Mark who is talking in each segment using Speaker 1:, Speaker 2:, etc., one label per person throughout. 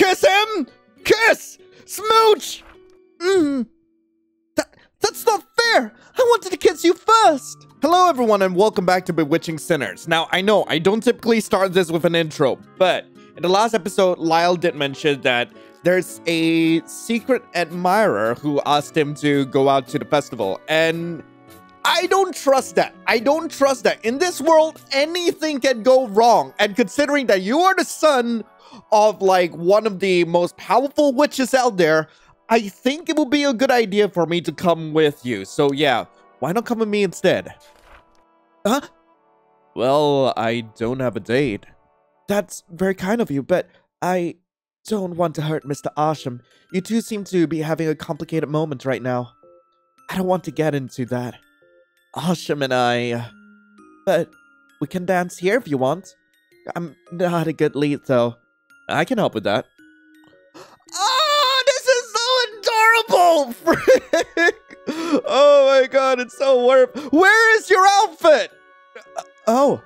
Speaker 1: Kiss him! Kiss! Smooch!
Speaker 2: Mm. That, that's not fair! I wanted to kiss you first!
Speaker 1: Hello everyone and welcome back to Bewitching Sinners. Now, I know I don't typically start this with an intro, but in the last episode, Lyle did mention that there's a secret admirer who asked him to go out to the festival, and I don't trust that. I don't trust that. In this world, anything can go wrong, and considering that you are the son of like one of the most powerful witches out there, I think it would be a good idea for me to come with you. So yeah, why not come with me instead?
Speaker 2: Huh?
Speaker 1: Well, I don't have a date.
Speaker 2: That's very kind of you, but I don't want to hurt Mr. Asham. You two seem to be having a complicated moment right now. I don't want to get into that. Asham and I... Uh, but we can dance here if you want. I'm not a good lead, though.
Speaker 1: I can help with that.
Speaker 2: Oh, this is so adorable!
Speaker 1: Frick! Oh my god, it's so worth. Where is your outfit?
Speaker 2: Uh, oh.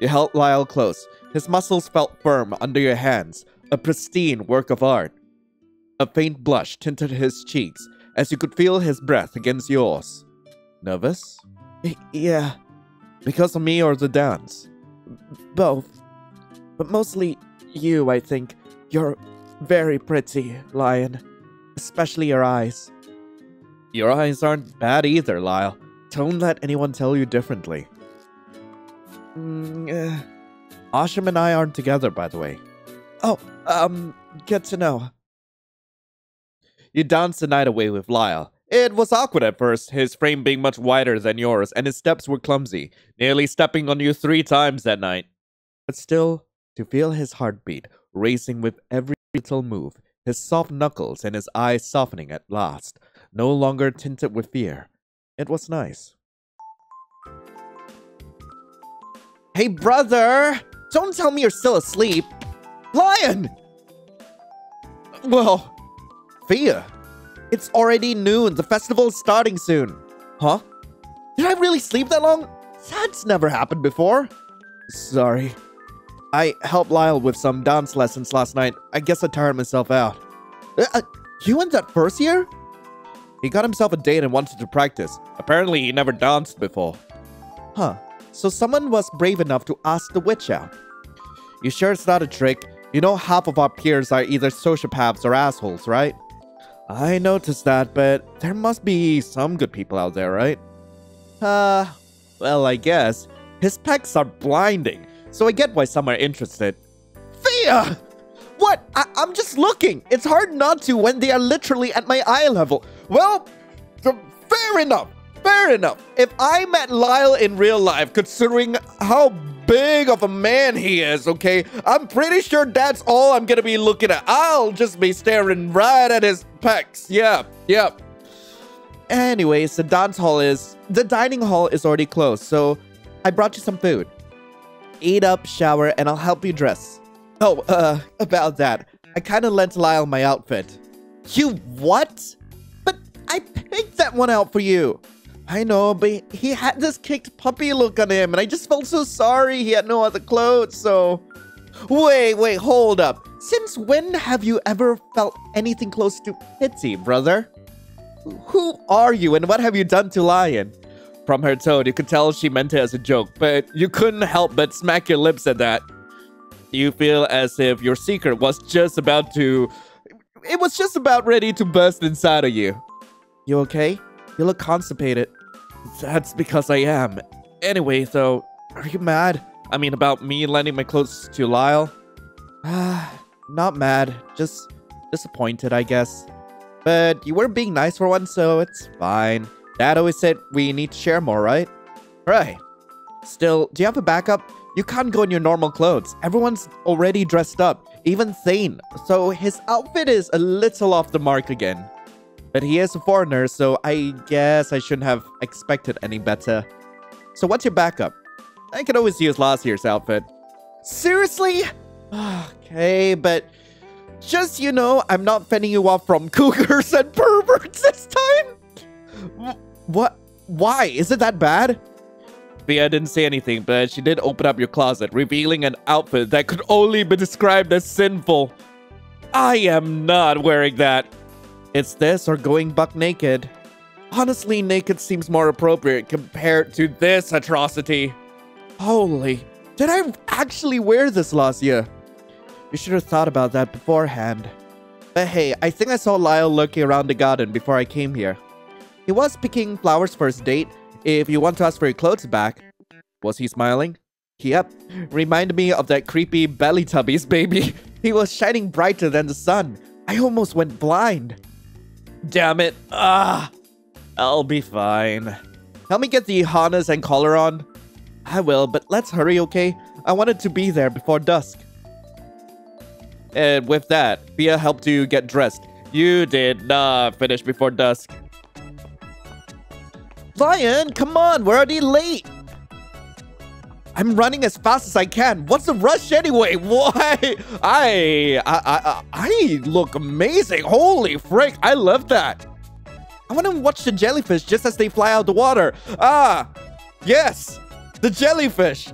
Speaker 1: You held Lyle close. His muscles felt firm under your hands, a pristine work of art. A faint blush tinted his cheeks as you could feel his breath against yours. Nervous?
Speaker 2: Yeah.
Speaker 1: Because of me or the dance?
Speaker 2: Both. But mostly you, I think. You're very pretty, Lion. Especially your eyes.
Speaker 1: Your eyes aren't bad either, Lyle. Don't let anyone tell you differently.
Speaker 2: Mm, uh,
Speaker 1: Asham and I aren't together, by the way.
Speaker 2: Oh, um, good to know.
Speaker 1: You danced the night away with Lyle. It was awkward at first, his frame being much wider than yours, and his steps were clumsy, nearly stepping on you three times that night. But still, to feel his heartbeat racing with every little move, his soft knuckles and his eyes softening at last, no longer tinted with fear, it was nice.
Speaker 2: Hey, brother! Don't tell me you're still asleep! Lion!
Speaker 1: Well, Fia,
Speaker 2: it's already noon. The festival is starting soon.
Speaker 1: Huh?
Speaker 2: Did I really sleep that long? That's never happened before.
Speaker 1: Sorry. I helped Lyle with some dance lessons last night. I guess I tired myself out.
Speaker 2: Uh, uh, you went that first year?
Speaker 1: He got himself a date and wanted to practice. Apparently, he never danced before.
Speaker 2: Huh. So someone was brave enough to ask the witch out.
Speaker 1: You sure it's not a trick? You know half of our peers are either sociopaths or assholes, right?
Speaker 2: I noticed that, but there must be some good people out there, right?
Speaker 1: Uh, well, I guess. His pecs are blinding, so I get why some are interested.
Speaker 2: Fia! What? I am just looking. It's hard not to when they are literally at my eye level. Well, fair enough. Fair enough. If I met Lyle in real life, considering how big of a man he is, okay? I'm pretty sure that's all I'm gonna be looking at. I'll just be staring right at his pecs. Yeah, yeah. Anyways, the dance hall is... The dining hall is already closed, so I brought you some food. Eat up, shower, and I'll help you dress. Oh, uh, about that. I kinda lent Lyle my outfit. You what? But I picked that one out for you. I know, but he had this kicked puppy look on him, and I just felt so sorry he had no other clothes, so... Wait, wait, hold up. Since when have you ever felt anything close to pity, brother? Who are you, and what have you done to Lion?
Speaker 1: From her tone, you could tell she meant it as a joke, but you couldn't help but smack your lips at that. You feel as if your secret was just about to... It was just about ready to burst inside of you.
Speaker 2: You okay? You look constipated.
Speaker 1: That's because I am. Anyway, though, are you mad? I mean, about me lending my clothes to Lyle?
Speaker 2: Ah, not mad. Just disappointed, I guess. But you were being nice for once, so it's fine. Dad always said we need to share more, right?
Speaker 1: Right.
Speaker 2: Still, do you have a backup? You can't go in your normal clothes. Everyone's already dressed up, even Thane. So his outfit is a little off the mark again. But he is a foreigner, so I guess I shouldn't have expected any better. So what's your backup?
Speaker 1: I could always use last year's outfit.
Speaker 2: Seriously? okay, but just you know, I'm not fending you off from cougars and perverts this time. What? Why? Is it that bad?
Speaker 1: Fia didn't say anything, but she did open up your closet, revealing an outfit that could only be described as sinful.
Speaker 2: I am not wearing that.
Speaker 1: It's this or going buck naked.
Speaker 2: Honestly, naked seems more appropriate compared to this atrocity.
Speaker 1: Holy, did I actually wear this last year? You should have thought about that beforehand. But hey, I think I saw Lyle lurking around the garden before I came here. He was picking flowers for his date. If you want to ask for your clothes back. Was he smiling? Yep, Remind me of that creepy Bellytubbies baby. He was shining brighter than the sun. I almost went blind.
Speaker 2: Damn it. Ah, I'll be fine.
Speaker 1: Help me get the harness and collar on. I will, but let's hurry, okay? I wanted to be there before dusk.
Speaker 2: And with that, Fia helped you get dressed. You did not finish before dusk.
Speaker 1: Lion, come on, we're already late. I'm running as fast as I can. What's the rush anyway? Why? I, I, I, I look amazing. Holy frick, I love that. I want to watch the jellyfish just as they fly out the water. Ah, yes, the jellyfish.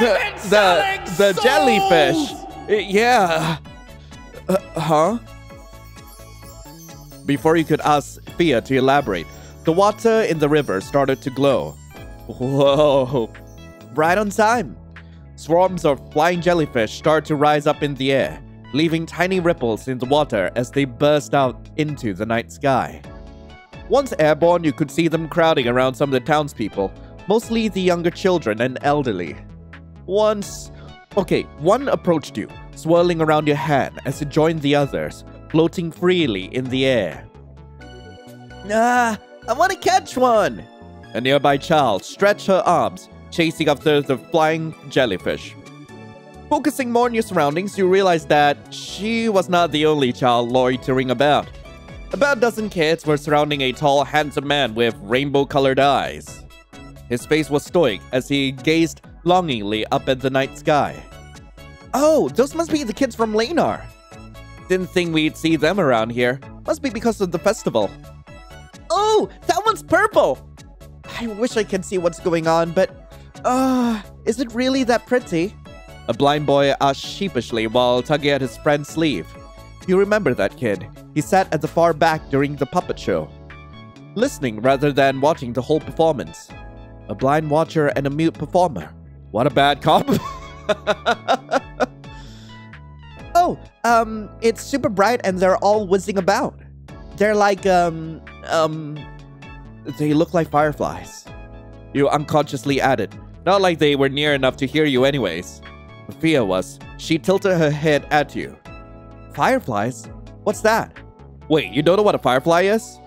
Speaker 2: The, the,
Speaker 1: the jellyfish. Yeah. Uh, huh? Before you could ask Fia to elaborate, the water in the river started to glow. Whoa. Right on time. Swarms of flying jellyfish start to rise up in the air, leaving tiny ripples in the water as they burst out into the night sky. Once airborne, you could see them crowding around some of the townspeople, mostly the younger children and elderly. Once. Okay, one approached you, swirling around your hand as it joined the others, floating freely in the air. Ah, I want to catch one! A nearby child stretched her arms, chasing after the flying jellyfish. Focusing more on your surroundings, you realize that she was not the only child loitering about. About a dozen kids were surrounding a tall, handsome man with rainbow-colored eyes. His face was stoic as he gazed longingly up at the night sky. Oh, those must be the kids from Lanar. Didn't think we'd see them around here. Must be because of the festival. Oh, that one's purple! I wish I could see what's going on, but... Uh, is it really that pretty? A blind boy asked sheepishly while tugging at his friend's sleeve. You remember that kid. He sat at the far back during the puppet show, listening rather than watching the whole performance. A blind watcher and a mute performer. What a bad cop. oh, um, it's super bright and they're all whizzing about. They're like, um, um, they look like fireflies. You unconsciously added, not like they were near enough to hear you anyways. Fia was. She tilted her head at you. Fireflies? What's that? Wait, you don't know what a firefly is?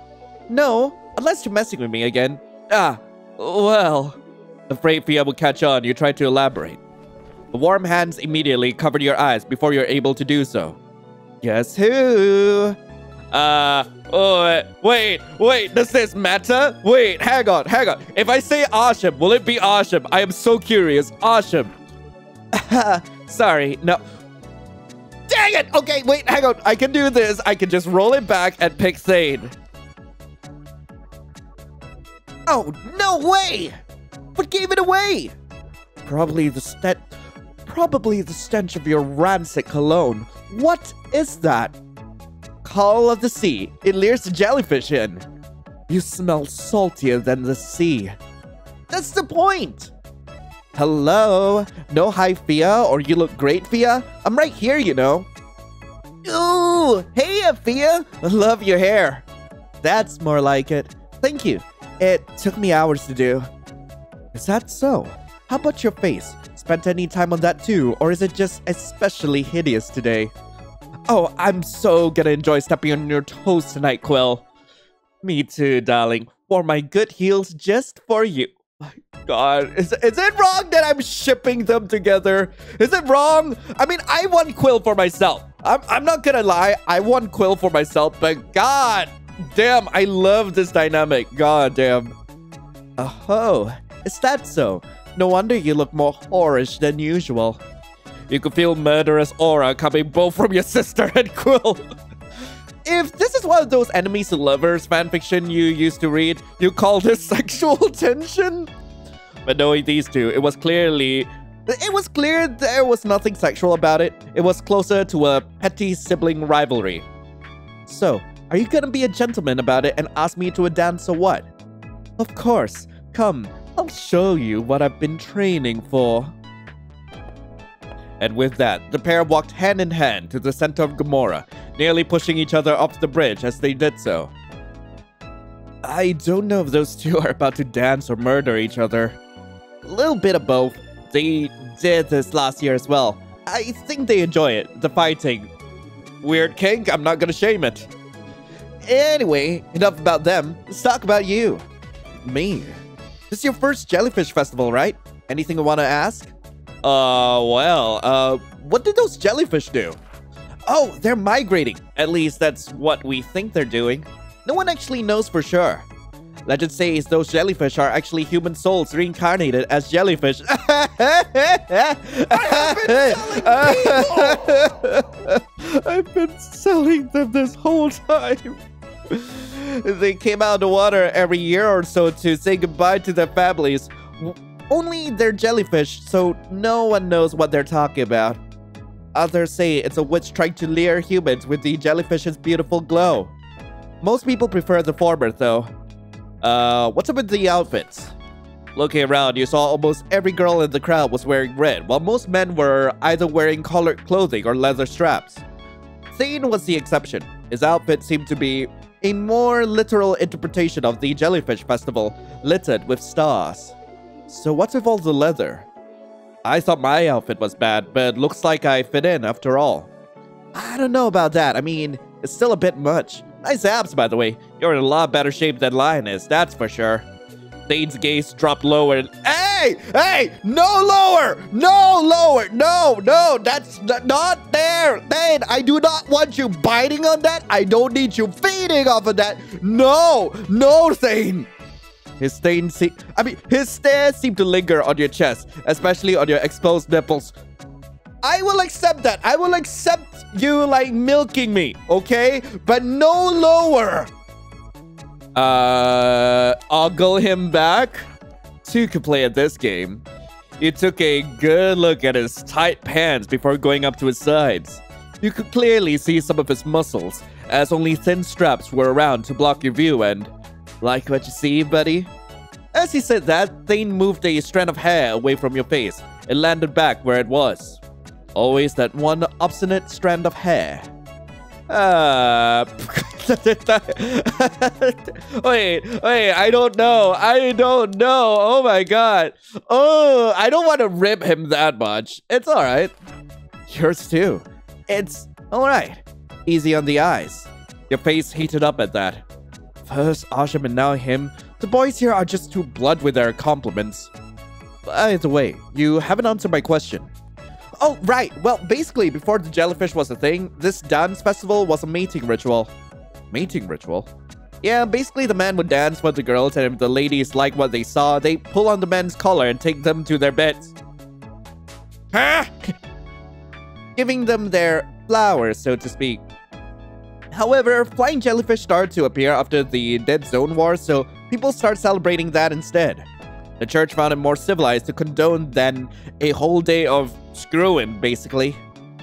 Speaker 1: No, unless you're messing with me again. Ah, well. Afraid Fia would catch on, you tried to elaborate. The warm hands immediately covered your eyes before you're able to do so. Guess who?
Speaker 2: Uh, oh, wait, wait, does this matter? Wait, hang on, hang on. If I say Asham, will it be Asham? I am so curious. Asham.
Speaker 1: Sorry, no. Dang it! Okay, wait, hang on. I can do this. I can just roll it back and pick Thane. Oh, no way! What gave it away? Probably the stench. Probably the stench of your rancid cologne. What is that? Call of the sea. It lures the jellyfish in. You smell saltier than the sea. That's the point. Hello? No hi, Fia, or you look great, Fia? I'm right here, you know. Ooh, hey, Fia. I love your hair. That's more like it. Thank you. It took me hours to do. Is that so? How about your face? Spent any time on that too, or is it just especially hideous today? Oh, I'm so gonna enjoy stepping on your toes tonight, Quill. Me too, darling. Wore my good heels just for you. My God, is, is it wrong that I'm shipping them together? Is it wrong? I mean, I want Quill for myself. I'm, I'm not gonna lie, I want Quill for myself, but God damn, I love this dynamic. God damn. Oh, is that so? No wonder you look more whorish than usual. You could feel murderous aura coming both from your sister and Quill. if this is one of those enemies to lovers fanfiction you used to read, you call this sexual tension? But knowing these two, it was clearly It was clear there was nothing sexual about it. It was closer to a petty sibling rivalry. So, are you gonna be a gentleman about it and ask me to a dance or what? Of course. Come, I'll show you what I've been training for.
Speaker 3: And with that, the pair walked hand in hand to the center of Gomorrah, nearly pushing each other off the bridge as they did so. I don't know if those two are about to dance or murder each other.
Speaker 1: A little bit of both. They did this last year as well. I think they enjoy it, the fighting.
Speaker 3: Weird kink, I'm not gonna shame it.
Speaker 1: Anyway, enough about them. Let's talk about you.
Speaker 3: Me?
Speaker 1: This is your first jellyfish festival, right? Anything you want to ask?
Speaker 3: Uh, well, uh, what did those jellyfish do?
Speaker 1: Oh, they're migrating.
Speaker 3: At least that's what we think they're doing.
Speaker 1: No one actually knows for sure. Legend says those jellyfish are actually human souls reincarnated as jellyfish.
Speaker 3: I've been selling them this whole time.
Speaker 1: they came out of the water every year or so to say goodbye to their families. Only they're jellyfish, so no one knows what they're talking about. Others say it's a witch trying to lure humans with the jellyfish's beautiful glow. Most people prefer the former, though. Uh, what's up with the outfits? Looking around, you saw almost every girl in the crowd was wearing red, while most men were either wearing colored clothing or leather straps. Thane was the exception. His outfit seemed to be a more literal interpretation of the Jellyfish Festival, littered with stars. So what's with all the leather? I thought my outfit was bad, but looks like I fit in after all. I don't know about that. I mean, it's still a bit much. Nice abs, by the way. You're in a lot better shape than Lion is, that's for sure. Thane's gaze dropped lower and- Hey! Hey! No lower! No lower! No, no, that's not there! Thane, I do not want you biting on that. I don't need you feeding off of that. No! No, Thane! His stain se- I mean, his stare seemed to linger on your chest, especially on your exposed nipples. I will accept that. I will accept you like milking me, okay? But no lower.
Speaker 3: Uh, ogle him back? Two could play at this game. You took a good look at his tight pants before going up to his sides. You could clearly see some of his muscles, as only thin straps were around to block your view and...
Speaker 1: Like what you see, buddy? As he said that, Thane moved a strand of hair away from your face. It landed back where it was. Always that one obstinate strand of hair.
Speaker 3: Uh, wait, wait, I don't know. I don't know. Oh my god. Oh, I don't want to rip him that much. It's all right.
Speaker 1: Yours too. It's all right. Easy on the eyes. Your face heated up at that. First Asham and now him. The boys here are just too blunt with their compliments. By the way, you haven't answered my question. Oh, right. Well, basically, before the jellyfish was a thing, this dance festival was a mating ritual. Mating ritual? Yeah, basically the man would dance with the girls, and if the ladies like what they saw, they pull on the man's collar and take them to their beds. Huh? Giving them their flowers, so to speak. However, flying jellyfish started to appear after the Dead Zone War, so people start celebrating that instead. The church found it more civilized to condone than a whole day of screwing, basically.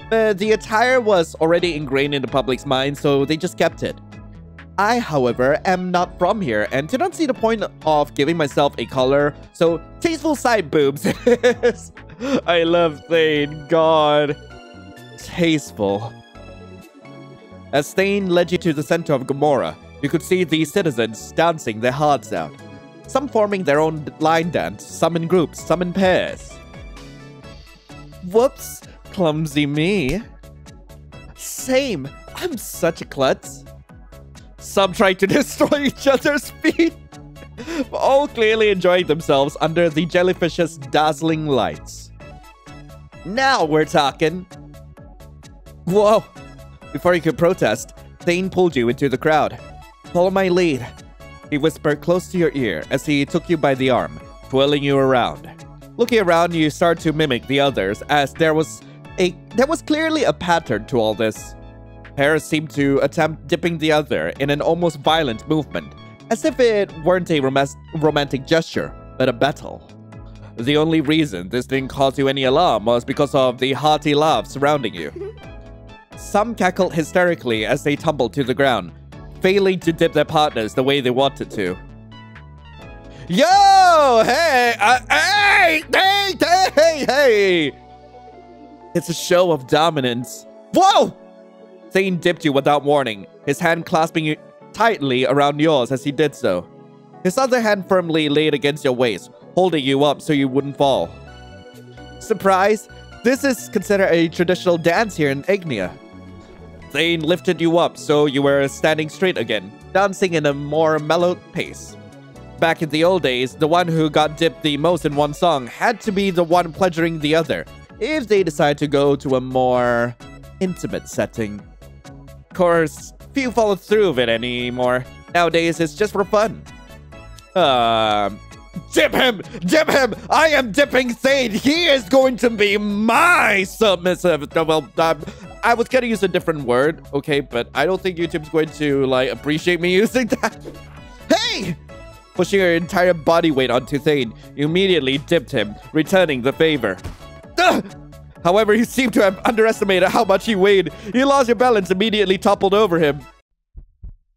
Speaker 1: But the attire was already ingrained in the public's mind, so they just kept it. I, however, am not from here and do not see the point of giving myself a color, so tasteful side boobs I love Thane, God. Tasteful. As Thane led you to the center of Gomorrah, you could see the citizens dancing their hearts out. Some forming their own line dance, some in groups, some in pairs. Whoops, clumsy me. Same, I'm such a klutz. Some try to destroy each other's feet, all clearly enjoying themselves under the jellyfish's dazzling lights. Now we're talking. Whoa! Before you could protest, Thane pulled you into the crowd. Follow my lead. He whispered close to your ear as he took you by the arm, twirling you around. Looking around, you start to mimic the others, as there was a there was clearly a pattern to all this. Paris seemed to attempt dipping the other in an almost violent movement, as if it weren't a rom romantic gesture, but a battle. The only reason this didn't cause you any alarm was because of the hearty laugh surrounding you. Some cackled hysterically as they tumbled to the ground, failing to dip their partners the way they wanted to. Yo! Hey! Uh, hey! Hey! Hey! Hey! It's a show of dominance. Whoa! Thane dipped you without warning, his hand clasping you tightly around yours as he did so. His other hand firmly laid against your waist, holding you up so you wouldn't fall. Surprise! This is considered a traditional dance here in Ignia. Thane lifted you up so you were standing straight again, dancing in a more mellow pace. Back in the old days, the one who got dipped the most in one song had to be the one pleasuring the other, if they decide to go to a more intimate setting. Of course, few follow through with it anymore. Nowadays, it's just for fun. Uh, dip him! Dip him! I am dipping Thane! He is going to be my submissive... Well, um, I was gonna use a different word, okay? But I don't think YouTube's going to, like, appreciate me using that. Hey! Pushing your entire body weight onto Thane, you immediately dipped him, returning the favor. Ugh! However, he seemed to have underestimated how much he weighed. He lost your balance, immediately toppled over him.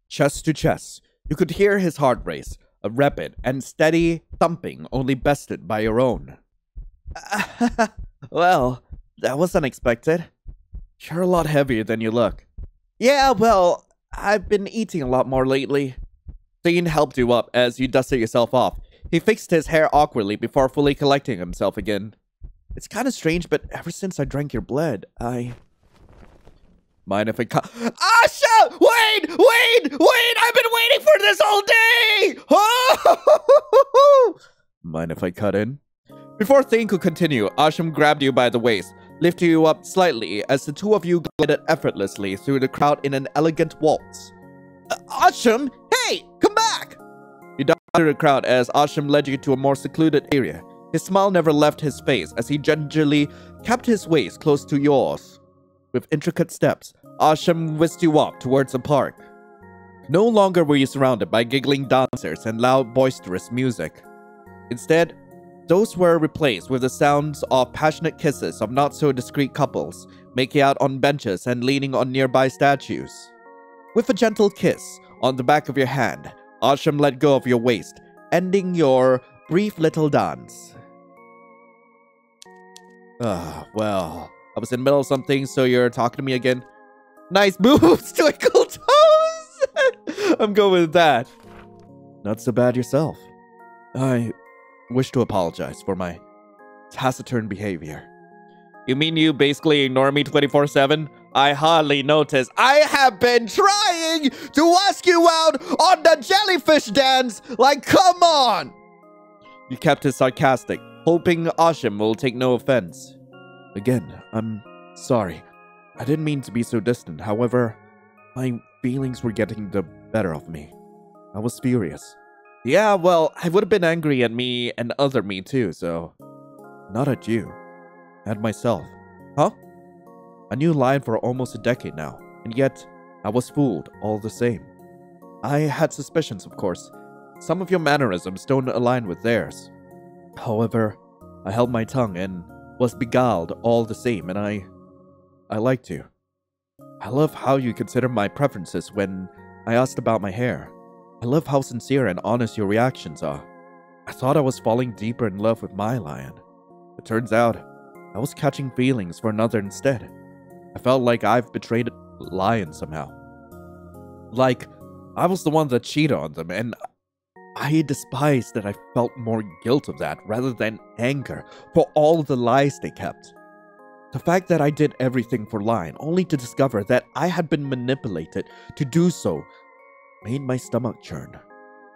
Speaker 1: Chest to chest, you could hear his heart race, a rapid and steady thumping only bested by your own. well, that was unexpected. You're a lot heavier than you look. Yeah, well, I've been eating a lot more lately. Thane helped you up as you dusted yourself off. He fixed his hair awkwardly before fully collecting himself again. It's kind of strange, but ever since I drank your blood, I... Mind if I cut? Asha! Wait! Wait! Wait! I've been waiting for this all day! Mind if I cut in? Before Thane could continue, Asham grabbed you by the waist, lifting you up slightly as the two of you glided effortlessly through the crowd in an elegant waltz. Uh, Asham! Hey! Come back! You dodged through the crowd as Asham led you to a more secluded area. His smile never left his face as he gingerly kept his waist close to yours. With intricate steps, Asham whisked you up towards the park. No longer were you surrounded by giggling dancers and loud, boisterous music. Instead, those were replaced with the sounds of passionate kisses of not so discreet couples, making out on benches and leaning on nearby statues. With a gentle kiss on the back of your hand, Asham let go of your waist, ending your brief little dance. Ah, well, I was in the middle of something, so you're talking to me again. Nice moves, Twinkle Toes! I'm going with that. Not so bad yourself. I wish to apologize for my taciturn behavior. You mean you basically ignore me 24-7? I hardly notice. I have been trying to ask you out on the jellyfish dance! Like, come on! You kept it sarcastic, hoping Asham will take no offense. Again, I'm sorry. I didn't mean to be so distant. However, my feelings were getting the better of me. I was furious. Yeah, well, I would have been angry at me and other me too, so... Not at you. At myself. Huh? I knew Lion for almost a decade now, and yet I was fooled all the same. I had suspicions, of course. Some of your mannerisms don't align with theirs. However, I held my tongue and was beguiled all the same, and I. I liked you. I love how you consider my preferences when I asked about my hair. I love how sincere and honest your reactions are. I thought I was falling deeper in love with my lion. It turns out, I was catching feelings for another instead. I felt like I've betrayed Lion somehow. Like, I was the one that cheated on them, and I despise that I felt more guilt of that rather than anger for all the lies they kept. The fact that I did everything for Lion only to discover that I had been manipulated to do so made my stomach churn.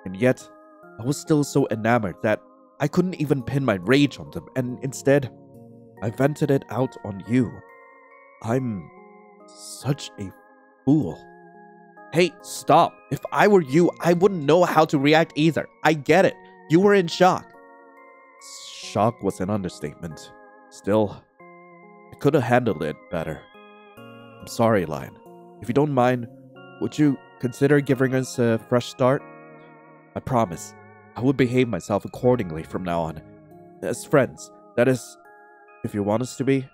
Speaker 1: And yet, I was still so enamored that I couldn't even pin my rage on them, and instead, I vented it out on you. I'm such a fool. Hey, stop. If I were you, I wouldn't know how to react either. I get it. You were in shock. Shock was an understatement. Still, I could have handled it better. I'm sorry, Lion. If you don't mind, would you consider giving us a fresh start? I promise, I will behave myself accordingly from now on. As friends. That is, if you want us to be.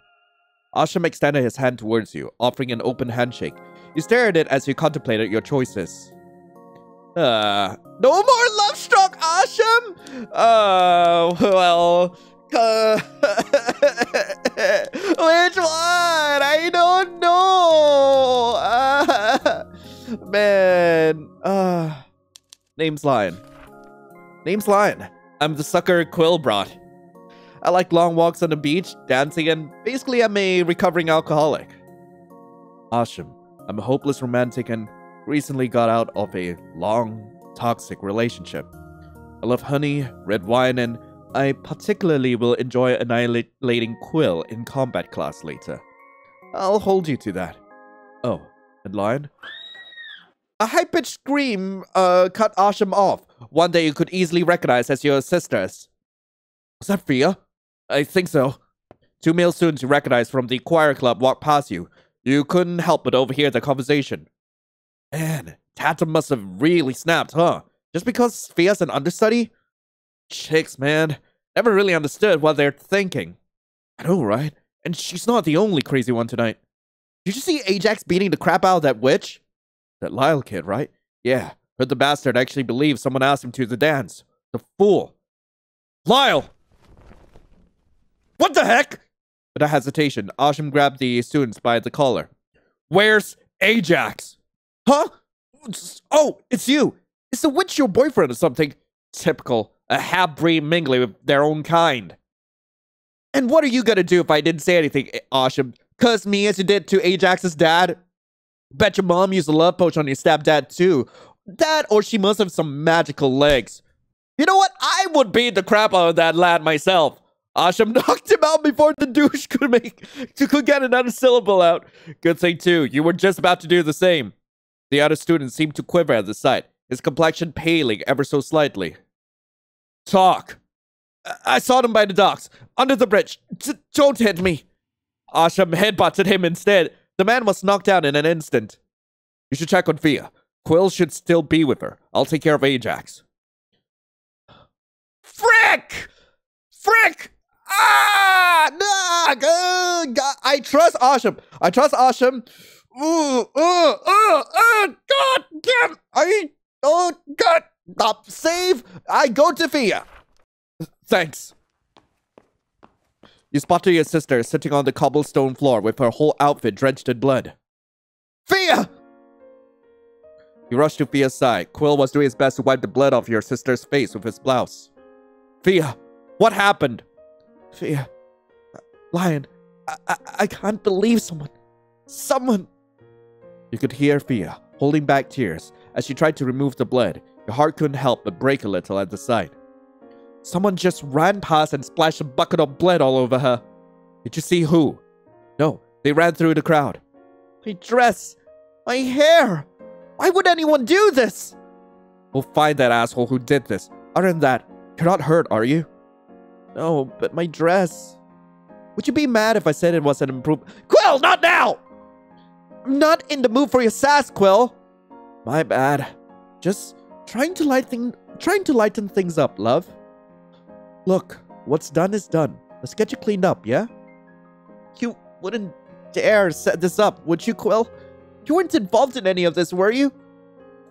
Speaker 1: Asham extended his hand towards you, offering an open handshake. You stare at it as you contemplated your choices. Uh, no more love struck, Asham! Uh, well, uh, which one? I don't know. Uh, man, uh, name's Lion. Name's Lion. I'm the sucker Quill brought. I like long walks on the beach, dancing, and basically I'm a recovering alcoholic. Asham, I'm a hopeless romantic and recently got out of a long, toxic relationship. I love honey, red wine, and I particularly will enjoy annihilating Quill in combat class later. I'll hold you to that. Oh, and Lion? A high-pitched scream uh, cut Asham off, one that you could easily recognize as your sister's. Was that Fia? I think so. Two male students you recognize from the choir club walked past you. You couldn't help but overhear the conversation. Man, Tatum must have really snapped, huh? Just because Fia's an understudy? Chicks, man. Never really understood what they're thinking. I know, right? And she's not the only crazy one tonight. Did you see Ajax beating the crap out of that witch? That Lyle kid, right? Yeah, heard the bastard actually believes someone asked him to the dance. The fool. Lyle! What the heck? Without hesitation, Asham grabbed the students by the collar. Where's Ajax? Huh? Oh, it's you. Is the witch your boyfriend or something? Typical. A half-breed mingling with their own kind. And what are you gonna do if I didn't say anything, Asham? Cuss me as you did to Ajax's dad? Bet your mom used a love potion on your stepdad too. That or she must have some magical legs. You know what? I would beat the crap out of that lad myself. Ah, Asham knocked him out before the douche could make could get another syllable out. Good thing too, you were just about to do the same. The other student seemed to quiver at the sight, his complexion paling ever so slightly. Talk. I saw them by the docks, under the bridge. D don't hit me. Ah, Asham headbutted him instead. The man was knocked down in an instant. You should check on Fia. Quill should still be with her. I'll take care of Ajax. Frick! Frick! Ah! Nah, God, I trust Asham. I trust Asham. Ooh, uh, uh, uh, God damn! I, oh, God, stop, save! I go to Fia. Thanks. You spotted your sister sitting on the cobblestone floor with her whole outfit drenched in blood. Fia! You rushed to Fia's side. Quill was doing his best to wipe the blood off your sister's face with his blouse. Fia, what happened? Fia, Lion, I, I, I can't believe someone, someone. You could hear Fia holding back tears as she tried to remove the blood. Your heart couldn't help but break a little at the sight. Someone just ran past and splashed a bucket of blood all over her. Did you see who? No, they ran through the crowd. My dress! My hair! Why would anyone do this? We'll find that asshole who did this. Other than that, you're not hurt, are you? No, but my dress. Would you be mad if I said it was an improvement? Quill, not now! I'm not in the mood for your sass, Quill. My bad. Just trying to lighten, trying to lighten things up, love. Look, what's done is done. Let's get you cleaned up, yeah? You wouldn't dare set this up, would you, Quill? You weren't involved in any of this, were you?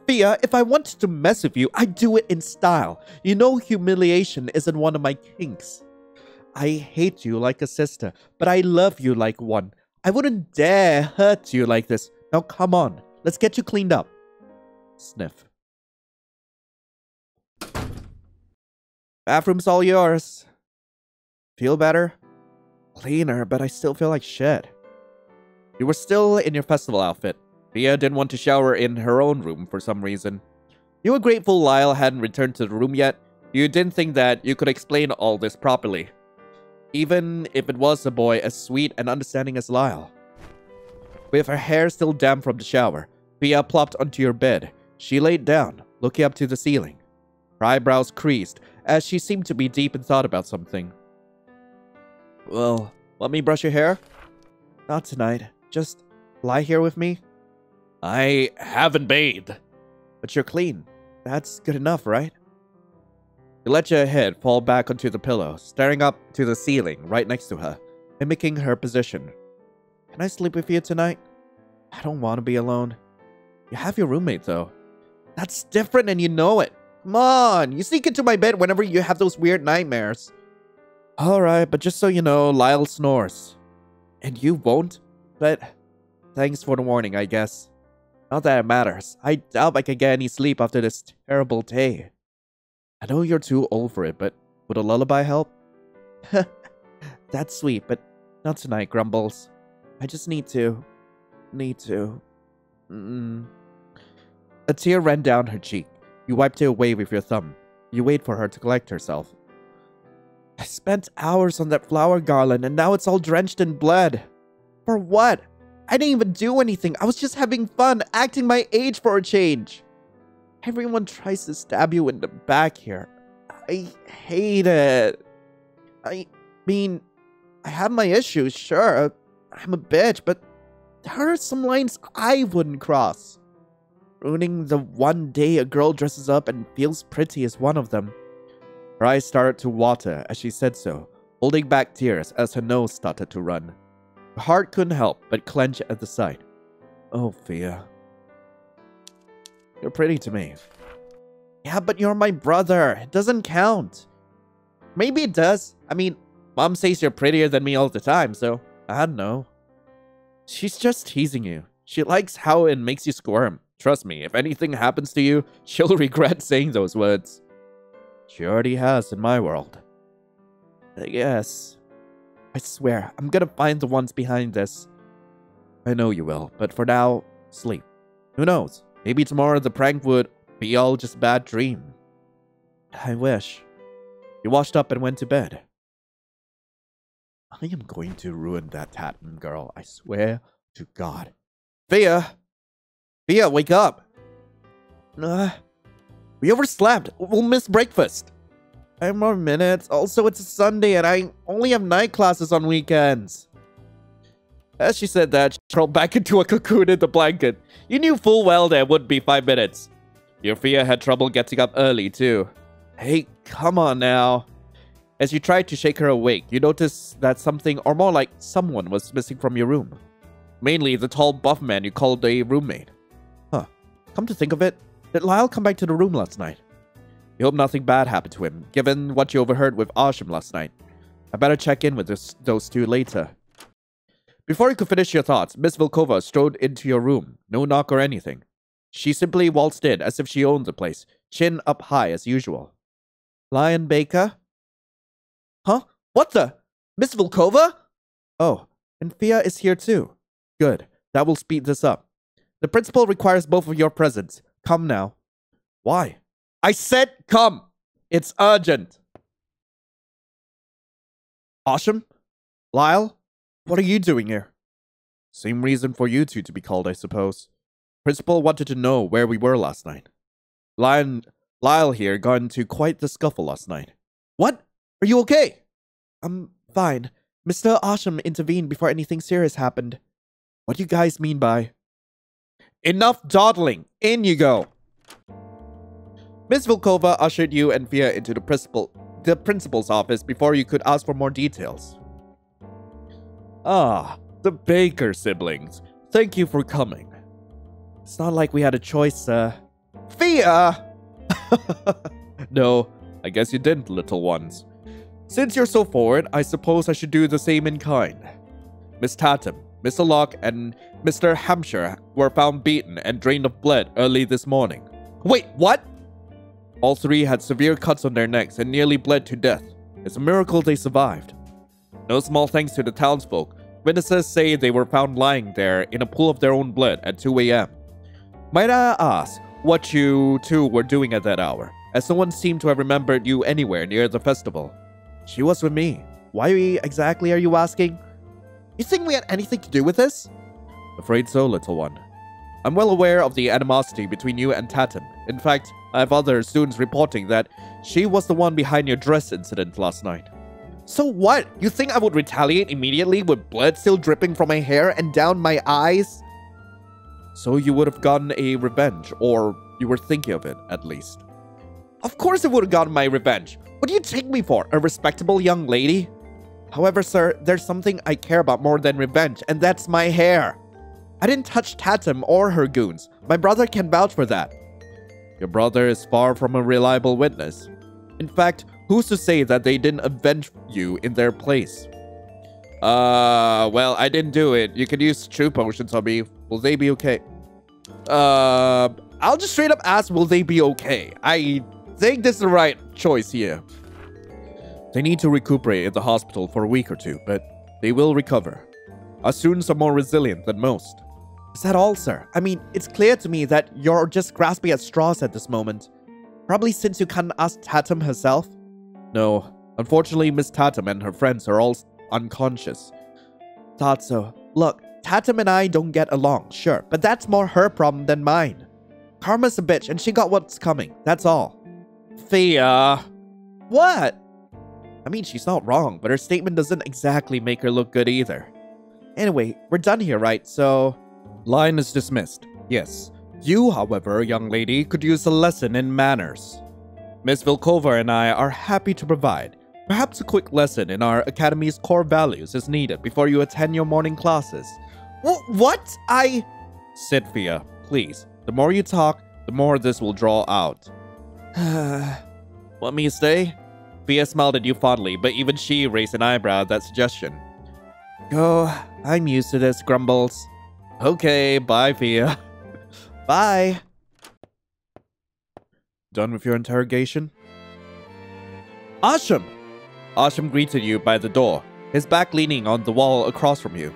Speaker 1: Fia, if I wanted to mess with you, I'd do it in style. You know humiliation isn't one of my kinks. I hate you like a sister, but I love you like one. I wouldn't dare hurt you like this. Now come on, let's get you cleaned up. Sniff. Bathroom's all yours. Feel better? Cleaner, but I still feel like shit. You were still in your festival outfit. Fia didn't want to shower in her own room for some reason. You were grateful Lyle hadn't returned to the room yet. You didn't think that you could explain all this properly. Even if it was a boy as sweet and understanding as Lyle. With her hair still damp from the shower, Fia plopped onto your bed. She laid down, looking up to the ceiling. Her eyebrows creased, as she seemed to be deep in thought about something. Well, let me brush your hair? Not tonight. Just lie here with me? I haven't bathed. But you're clean. That's good enough, right? You let your head fall back onto the pillow, staring up to the ceiling right next to her, mimicking her position. Can I sleep with you tonight? I don't want to be alone. You have your roommate, though. That's different and you know it. Come on, you sneak into my bed whenever you have those weird nightmares. Alright, but just so you know, Lyle snores. And you won't? But thanks for the warning, I guess. Not that it matters. I doubt I can get any sleep after this terrible day. I know you're too old for it, but would a lullaby help? That's sweet, but not tonight, Grumbles. I just need to. Need to. Mm. A tear ran down her cheek. You wiped it away with your thumb. You wait for her to collect herself. I spent hours on that flower garland and now it's all drenched in blood. For what? I didn't even do anything. I was just having fun, acting my age for a change. Everyone tries to stab you in the back here. I hate it. I mean, I have my issues, sure. I'm a bitch, but there are some lines I wouldn't cross. Ruining the one day a girl dresses up and feels pretty is one of them. Her eyes started to water as she said so, holding back tears as her nose started to run. Her heart couldn't help but clench at the sight. Oh, Fia. You're pretty to me. Yeah, but you're my brother. It doesn't count. Maybe it does. I mean, Mom says you're prettier than me all the time, so I don't know. She's just teasing you. She likes how it makes you squirm. Trust me, if anything happens to you, she'll regret saying those words. She already has in my world. Guess. I swear, I'm gonna find the ones behind this. I know you will, but for now, sleep. Who knows? Maybe tomorrow the prank would be all just bad dream. I wish. You washed up and went to bed. I am going to ruin that Tatum girl, I swear to God. Fia! Fia, wake up! Uh, we overslept. We'll miss breakfast. Five more minutes. Also, it's a Sunday and I only have night classes on weekends. As she said that, she crawled back into a cocoon in the blanket. You knew full well there would be five minutes. Your Fia had trouble getting up early, too. Hey, come on now. As you tried to shake her awake, you noticed that something, or more like someone, was missing from your room. Mainly the tall buff man you called a roommate. Come to think of it, did Lyle come back to the room last night? You hope nothing bad happened to him, given what you overheard with Asham last night. I better check in with this, those two later. Before you could finish your thoughts, Miss Volkova strode into your room, no knock or anything. She simply waltzed in as if she owned the place, chin up high as usual. Lion Baker? Huh? What the? Miss Volkova? Oh, and Fia is here too. Good. That will speed this up. The principal requires both of your presence. Come now. Why? I said come. It's urgent. Asham? Lyle? What are you doing here? Same reason for you two to be called, I suppose. Principal wanted to know where we were last night. Lion, Lyle here got into quite the scuffle last night. What? Are you okay? I'm fine. Mr. Asham intervened before anything serious happened. What do you guys mean by? Enough dawdling! In you go! Miss Volkova ushered you and Fia into the principal the principal's office before you could ask for more details. Ah, the Baker siblings. Thank you for coming. It's not like we had a choice, sir. Fia! no, I guess you didn't, little ones. Since you're so forward, I suppose I should do the same in kind. Miss Tatum, Mr. Locke, and Mr. Hampshire were found beaten and drained of blood early this morning. Wait, what? All three had severe cuts on their necks and nearly bled to death. It's a miracle they survived. No small thanks to the townsfolk. Witnesses say they were found lying there in a pool of their own blood at 2 a.m. Might I ask what you two were doing at that hour, as no one seemed to have remembered you anywhere near the festival? She was with me. Why exactly are you asking? You think we had anything to do with this? Afraid so, little one. I'm well aware of the animosity between you and Tatum. In fact, I have other students reporting that she was the one behind your dress incident last night. So what? You think I would retaliate immediately with blood still dripping from my hair and down my eyes? So you would have gotten a revenge, or you were thinking of it, at least. Of course I would have gotten my revenge. What do you take me for, a respectable young lady? However, sir, there's something I care about more than revenge, and that's my hair. I didn't touch Tatum or her goons. My brother can vouch for that. Your brother is far from a reliable witness. In fact, who's to say that they didn't avenge you in their place? Uh, well, I didn't do it. You can use true potions on me. Will they be okay? Uh, I'll just straight up ask, will they be okay? I think this is the right choice here. They need to recuperate at the hospital for a week or two, but they will recover. Our students are more resilient than most. Is that all, sir? I mean, it's clear to me that you're just grasping at straws at this moment. Probably since you can't ask Tatum herself? No. Unfortunately, Miss Tatum and her friends are all unconscious. Thought so. Look, Tatum and I don't get along, sure, but that's more her problem than mine. Karma's a bitch and she got what's coming, that's all. Thea. What? I mean, she's not wrong, but her statement doesn't exactly make her look good either. Anyway, we're done here, right? So... Line is dismissed. Yes. You, however, young lady, could use a lesson in manners. Miss Vilkova and I are happy to provide. Perhaps a quick lesson in our academy's core values is needed before you attend your morning classes. what? I... Sit, Fia, please. The more you talk, the more this will draw out. Want me stay? Fia smiled at you fondly, but even she raised an eyebrow at that suggestion. Oh, I'm used to this, Grumbles. Okay, bye, Fia. bye. Done with your interrogation? Asham! Asham greeted you by the door, his back leaning on the wall across from you.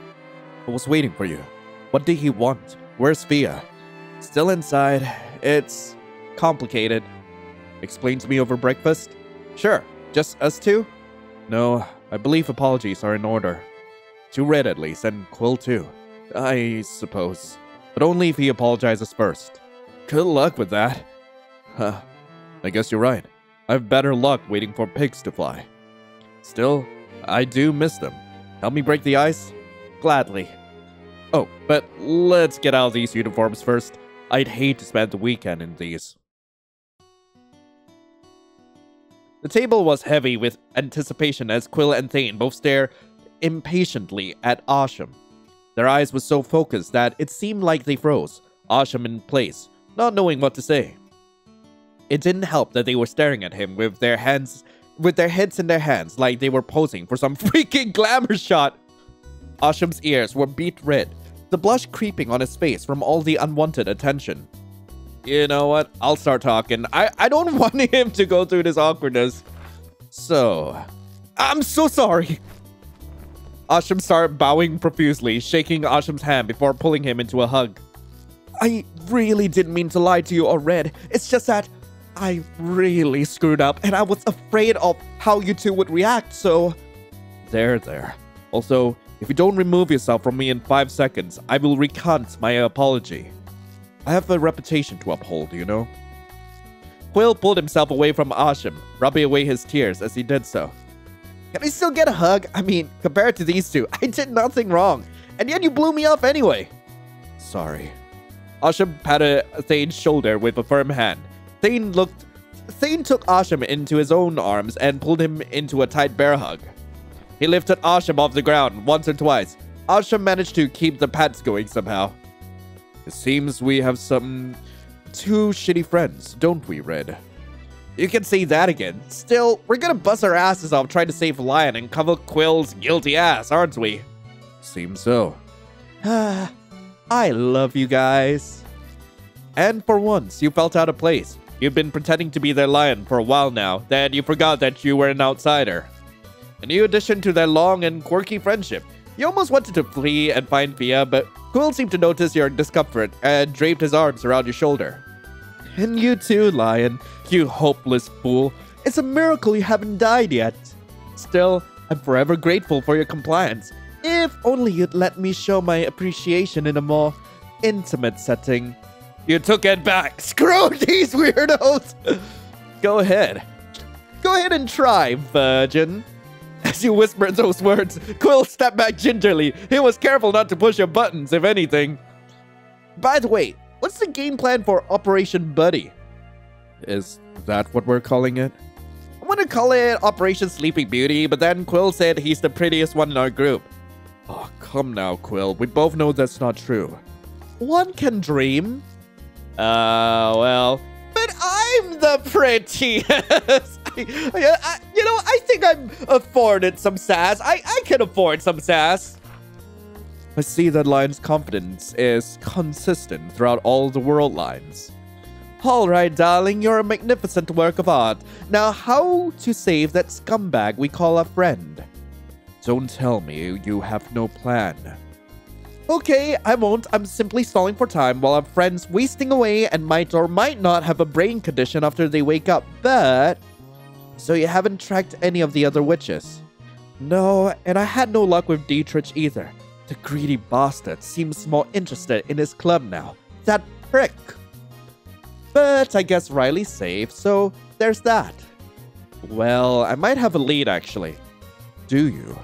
Speaker 1: I was waiting for you. What did he want? Where's Fia? Still inside. It's complicated. Explain to me over breakfast? Sure. Just us two? No, I believe apologies are in order. To Red at least, and Quill too. I suppose. But only if he apologizes first. Good luck with that. Huh. I guess you're right. I've better luck waiting for pigs to fly. Still, I do miss them. Help me break the ice? Gladly. Oh, but let's get out of these uniforms first. I'd hate to spend the weekend in these. The table was heavy with anticipation as Quill and Thane both stare impatiently at Asham. Their eyes were so focused that it seemed like they froze, Asham in place, not knowing what to say. It didn't help that they were staring at him with their hands with their heads in their hands like they were posing for some freaking glamour shot. Asham's ears were beet red, the blush creeping on his face from all the unwanted attention. You know what? I'll start talking. I, I don't want him to go through this awkwardness. So, I'm so sorry. Asham started bowing profusely, shaking Asham's hand before pulling him into a hug. I really didn't mean to lie to you or Red. It's just that I really screwed up and I was afraid of how you two would react, so... There, there. Also, if you don't remove yourself from me in five seconds, I will recant my apology. I have a reputation to uphold, you know? Quill pulled himself away from Asham, rubbing away his tears as he did so. Can I still get a hug? I mean, compared to these two, I did nothing wrong, and yet you blew me off anyway. Sorry. Asham patted Thane's shoulder with a firm hand. Thane looked... Thane took Asham into his own arms and pulled him into a tight bear hug. He lifted Asham off the ground once or twice. Asham managed to keep the pats going somehow. It seems we have some two shitty friends, don't we, Red? You can say that again. Still, we're gonna bust our asses off trying to save Lion and cover Quill's guilty ass, aren't we? Seems so. I love you guys. And for once, you felt out of place. You've been pretending to be their lion for a while now, then you forgot that you were an outsider. A new addition to their long and quirky friendship. You almost wanted to flee and find Fia, but Quill seemed to notice your discomfort and draped his arms around your shoulder. And you too, Lion, you hopeless fool. It's a miracle you haven't died yet. Still, I'm forever grateful for your compliance. If only you'd let me show my appreciation in a more intimate setting. You took it back. Screw these weirdos. Go ahead. Go ahead and try, virgin. As you whispered those words, Quill stepped back gingerly. He was careful not to push your buttons, if anything. By the way, what's the game plan for Operation Buddy?
Speaker 4: Is that what we're calling it?
Speaker 1: I'm gonna call it Operation Sleeping Beauty, but then Quill said he's the prettiest one in our group.
Speaker 4: Oh, come now, Quill. We both know that's not true.
Speaker 1: One can dream.
Speaker 4: Uh, well.
Speaker 1: But I'm the prettiest. I, I, you know, I think I'm afforded some sass. I, I can afford some sass.
Speaker 4: I see that Lion's confidence is consistent throughout all the world lines.
Speaker 1: All right, darling, you're a magnificent work of art. Now, how to save that scumbag we call a friend?
Speaker 4: Don't tell me you have no plan.
Speaker 1: Okay, I won't. I'm simply stalling for time while our friend's wasting away and might or might not have a brain condition after they wake up. But... So you haven't tracked any of the other witches? No, and I had no luck with Dietrich either. The greedy bastard seems more interested in his club now. That prick! But I guess Riley's safe, so there's that.
Speaker 4: Well, I might have a lead actually.
Speaker 1: Do you?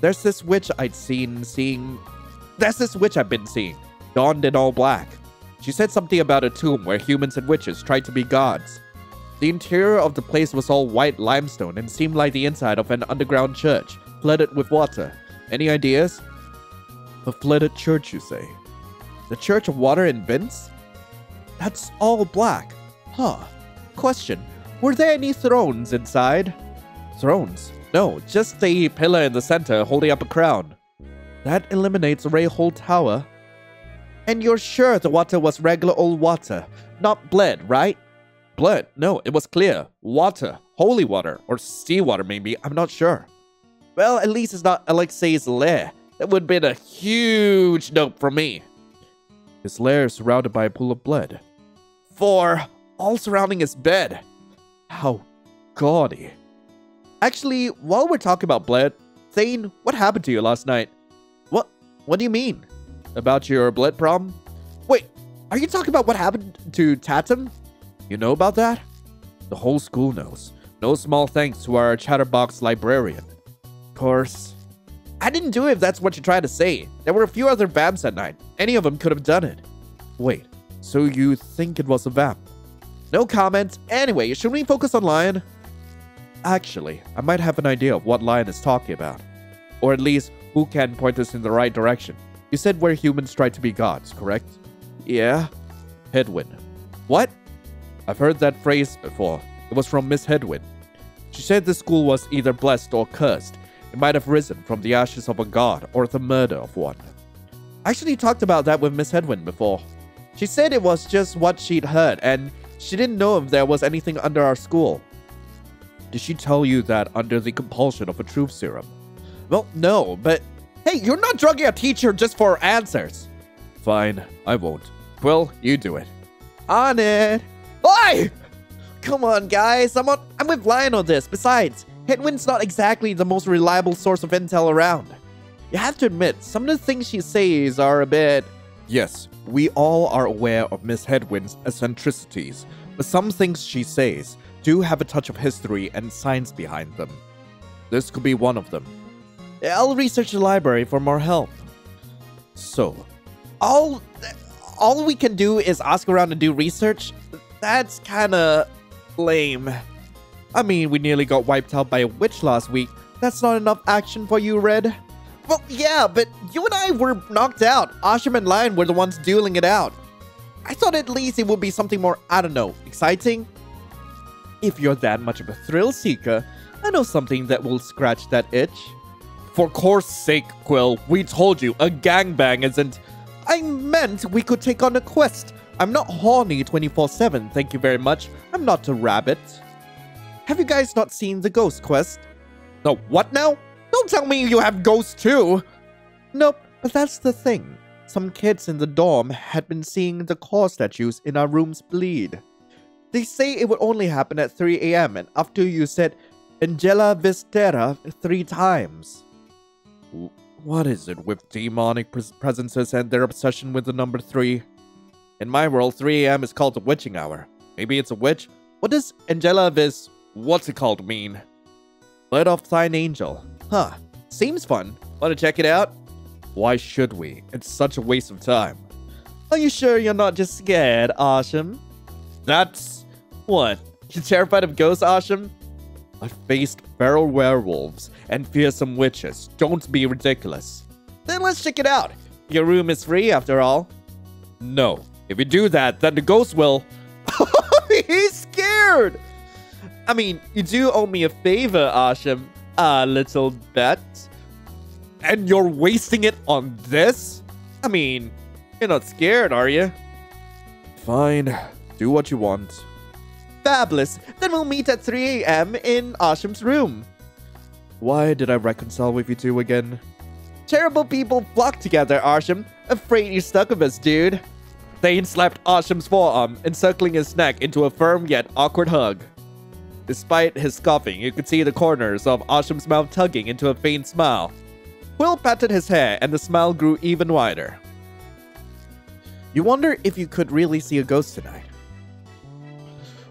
Speaker 1: There's this witch I'd seen seeing. There's this witch I've been seeing, donned in all black. She said something about a tomb where humans and witches tried to be gods. The interior of the place was all white limestone and seemed like the inside of an underground church, flooded with water. Any ideas?
Speaker 4: A flooded church, you say?
Speaker 1: The Church of Water in Vince? That's all black. Huh. Question. Were there any thrones inside?
Speaker 4: Thrones?
Speaker 1: No, just the pillar in the center holding up a crown. That eliminates a whole tower. And you're sure the water was regular old water, not blood, right?
Speaker 4: Blood? No, it was clear. Water. Holy water. Or seawater, maybe. I'm not sure.
Speaker 1: Well, at least it's not Alexei's lair. That would have been a huge nope for me.
Speaker 4: His lair is surrounded by a pool of blood.
Speaker 1: Four, all surrounding his bed.
Speaker 4: How gaudy.
Speaker 1: Actually, while we're talking about blood, Thane, what happened to you last night? What? Do you mean?
Speaker 4: About your blood problem?
Speaker 1: Wait, are you talking about what happened to Tatum?
Speaker 4: You know about that? The whole school knows. No small thanks to our chatterbox librarian.
Speaker 1: Of course. I didn't do it if that's what you're trying to say. There were a few other vamps that night. Any of them could have done it.
Speaker 4: Wait, so you think it was a vamp?
Speaker 1: No comment. Anyway, should we focus on Lion?
Speaker 4: Actually, I might have an idea of what Lion is talking about. Or at least, who can point us in the right direction. You said where humans try to be gods, correct?
Speaker 1: Yeah.
Speaker 4: Hedwyn.
Speaker 1: What?
Speaker 4: I've heard that phrase before. It was from Miss Hedwyn. She said the school was either blessed or cursed, it might have risen from the ashes of a god or the murder of one.
Speaker 1: I actually talked about that with Miss Hedwyn before. She said it was just what she'd heard, and she didn't know if there was anything under our school.
Speaker 4: Did she tell you that under the compulsion of a truth serum?
Speaker 1: Well, no, but hey, you're not drugging a teacher just for answers.
Speaker 4: Fine, I won't. Quill, you do it.
Speaker 1: On it. Oi! Come on, guys. I'm on. I'm with Lion on this. Besides, Hedwyn's not exactly the most reliable source of intel around. You have to admit, some of the things she says are a bit...
Speaker 4: Yes, we all are aware of Miss Hedwyn's eccentricities, but some things she says do have a touch of history and science behind them. This could be one of them.
Speaker 1: I'll research the library for more help.
Speaker 4: So,
Speaker 1: all all we can do is ask around and do research? That's kinda lame. I mean, we nearly got wiped out by a witch last week. That's not enough action for you, Red? Well, yeah, but you and I were knocked out. Asham and Lion were the ones dueling it out. I thought at least it would be something more, I don't know, exciting? If you're that much of a thrill seeker, I know something that will scratch that itch.
Speaker 4: For course sake, Quill, we told you a gangbang isn't...
Speaker 1: I meant we could take on a quest. I'm not horny 24-7, thank you very much. I'm not a rabbit. Have you guys not seen the Ghost Quest?
Speaker 4: No, what now? Don't tell me you have ghosts too!
Speaker 1: Nope, but that's the thing. Some kids in the dorm had been seeing the core statues in our rooms bleed. They say it would only happen at 3 a.m. and after you said Angela vis terra three times.
Speaker 4: What is it with demonic pres presences and their obsession with the number 3? In my world, 3 a.m. is called the witching hour. Maybe it's a witch?
Speaker 1: What does Angela vis
Speaker 4: what's it called mean?
Speaker 1: Let off thine angel. Huh. Seems fun. Want to check it out?
Speaker 4: Why should we? It's such a waste of time.
Speaker 1: Are you sure you're not just scared, Asham?
Speaker 4: That's...
Speaker 1: What? You're terrified of ghosts, Asham? I faced feral werewolves and fearsome witches. Don't be ridiculous. Then let's check it out. Your room is free after all. No. If you do that, then the ghost will. He's scared! I mean, you do owe me a favor, Asham. A little bit. And you're wasting it on this? I mean, you're not scared, are you? Fine. Do what you want. Fabulous. Then we'll meet at 3 a.m. in Asham's room. Why did I reconcile with you two again? Terrible people flock together, Asham. Afraid you're stuck with us, dude. Thane slapped Asham's forearm, encircling his neck into a firm yet awkward hug. Despite his scoffing, you could see the corners of Asham's mouth tugging into a faint smile. Quill patted his hair, and the smile grew even wider. You wonder if you could really see a ghost tonight.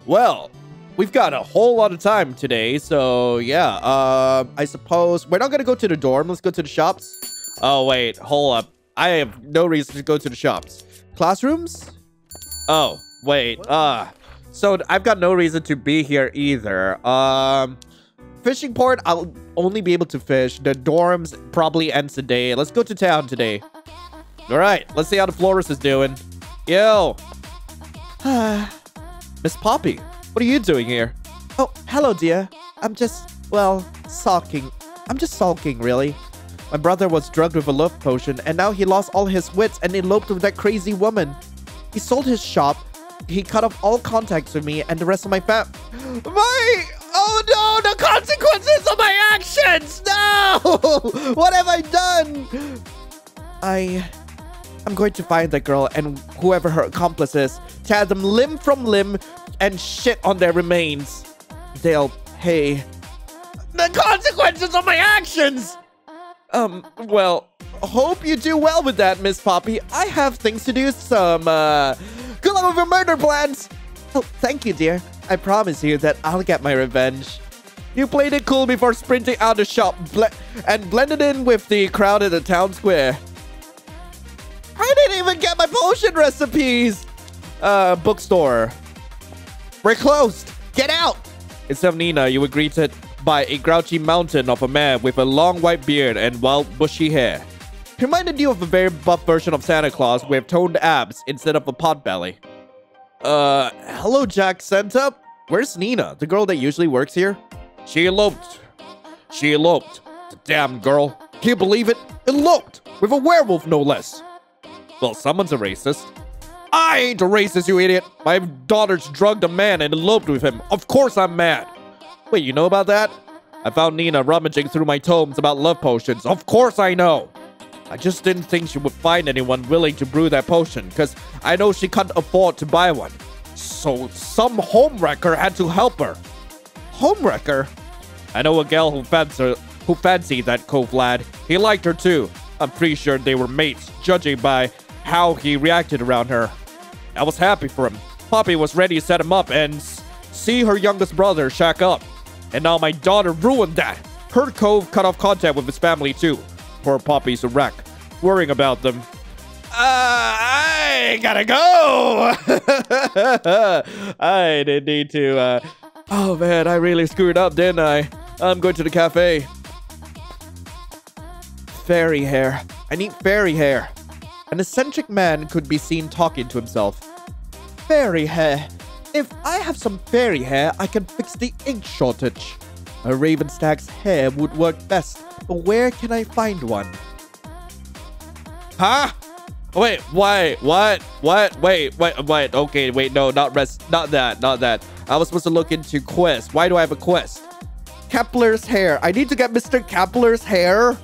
Speaker 1: Well, we've got a whole lot of time today, so yeah, uh, I suppose we're not gonna go to the dorm. Let's go to the shops. Oh, wait, hold up. I have no reason to go to the shops. Classrooms? Oh, wait, uh, so I've got no reason to be here either. Um, fishing port, I'll only be able to fish. The dorms probably ends today. Let's go to town today. All right, let's see how the florist is doing. Yo. Miss Poppy, what are you doing here? Oh, hello, dear. I'm just, well, sulking. I'm just sulking, really. My brother was drugged with a love potion, and now he lost all his wits and eloped with that crazy woman. He sold his shop. He cut off all contacts with me and the rest of my fam- My- Oh no, the consequences of my actions! No! what have I done? I... I'm going to find that girl and whoever her accomplice is, tear them limb from limb, and shit on their remains. They'll pay the consequences of my actions! Um, well, hope you do well with that, Miss Poppy. I have things to do, some, uh, good luck with your murder plans! Oh, thank you, dear. I promise you that I'll get my revenge. You played it cool before sprinting out the shop ble and blended in with the crowd at the town square. I didn't even get my potion recipes! Uh, bookstore. We're closed! Get out! Instead of Nina, you were greeted by a grouchy mountain of a man with a long white beard and wild bushy hair. He reminded you of a very buff version of Santa Claus with toned abs instead of a pot belly. Uh, hello, Jack Santa. Where's Nina, the girl that usually works here? She eloped. She eloped. The damn girl. Can you believe it? Eloped! With a werewolf, no less. Well, someone's a racist. I ain't a racist, you idiot. My daughter's drugged a man and eloped with him. Of course I'm mad. Wait, you know about that? I found Nina rummaging through my tomes about love potions. Of course I know. I just didn't think she would find anyone willing to brew that potion, because I know she can't afford to buy one. So some homewrecker had to help her. Homewrecker? I know a gal who who fancied that cove lad. He liked her too. I'm pretty sure they were mates, judging by how he reacted around her. I was happy for him. Poppy was ready to set him up and see her youngest brother shack up. And now my daughter ruined that. Her cove cut off contact with his family too. Poor Poppy's a wreck, worrying about them. Uh, I gotta go! I didn't need to, uh... Oh man, I really screwed up, didn't I? I'm going to the cafe. Fairy hair. I need fairy hair. An eccentric man could be seen talking to himself. Fairy hair. If I have some fairy hair, I can fix the ink shortage. A raven stag's hair would work best, but where can I find one? Huh? Wait, wait, what? What? Wait, wait, wait. Okay, wait, no, not rest, not that, not that. I was supposed to look into quest. Why do I have a quest? Kepler's hair. I need to get Mr. Kepler's hair.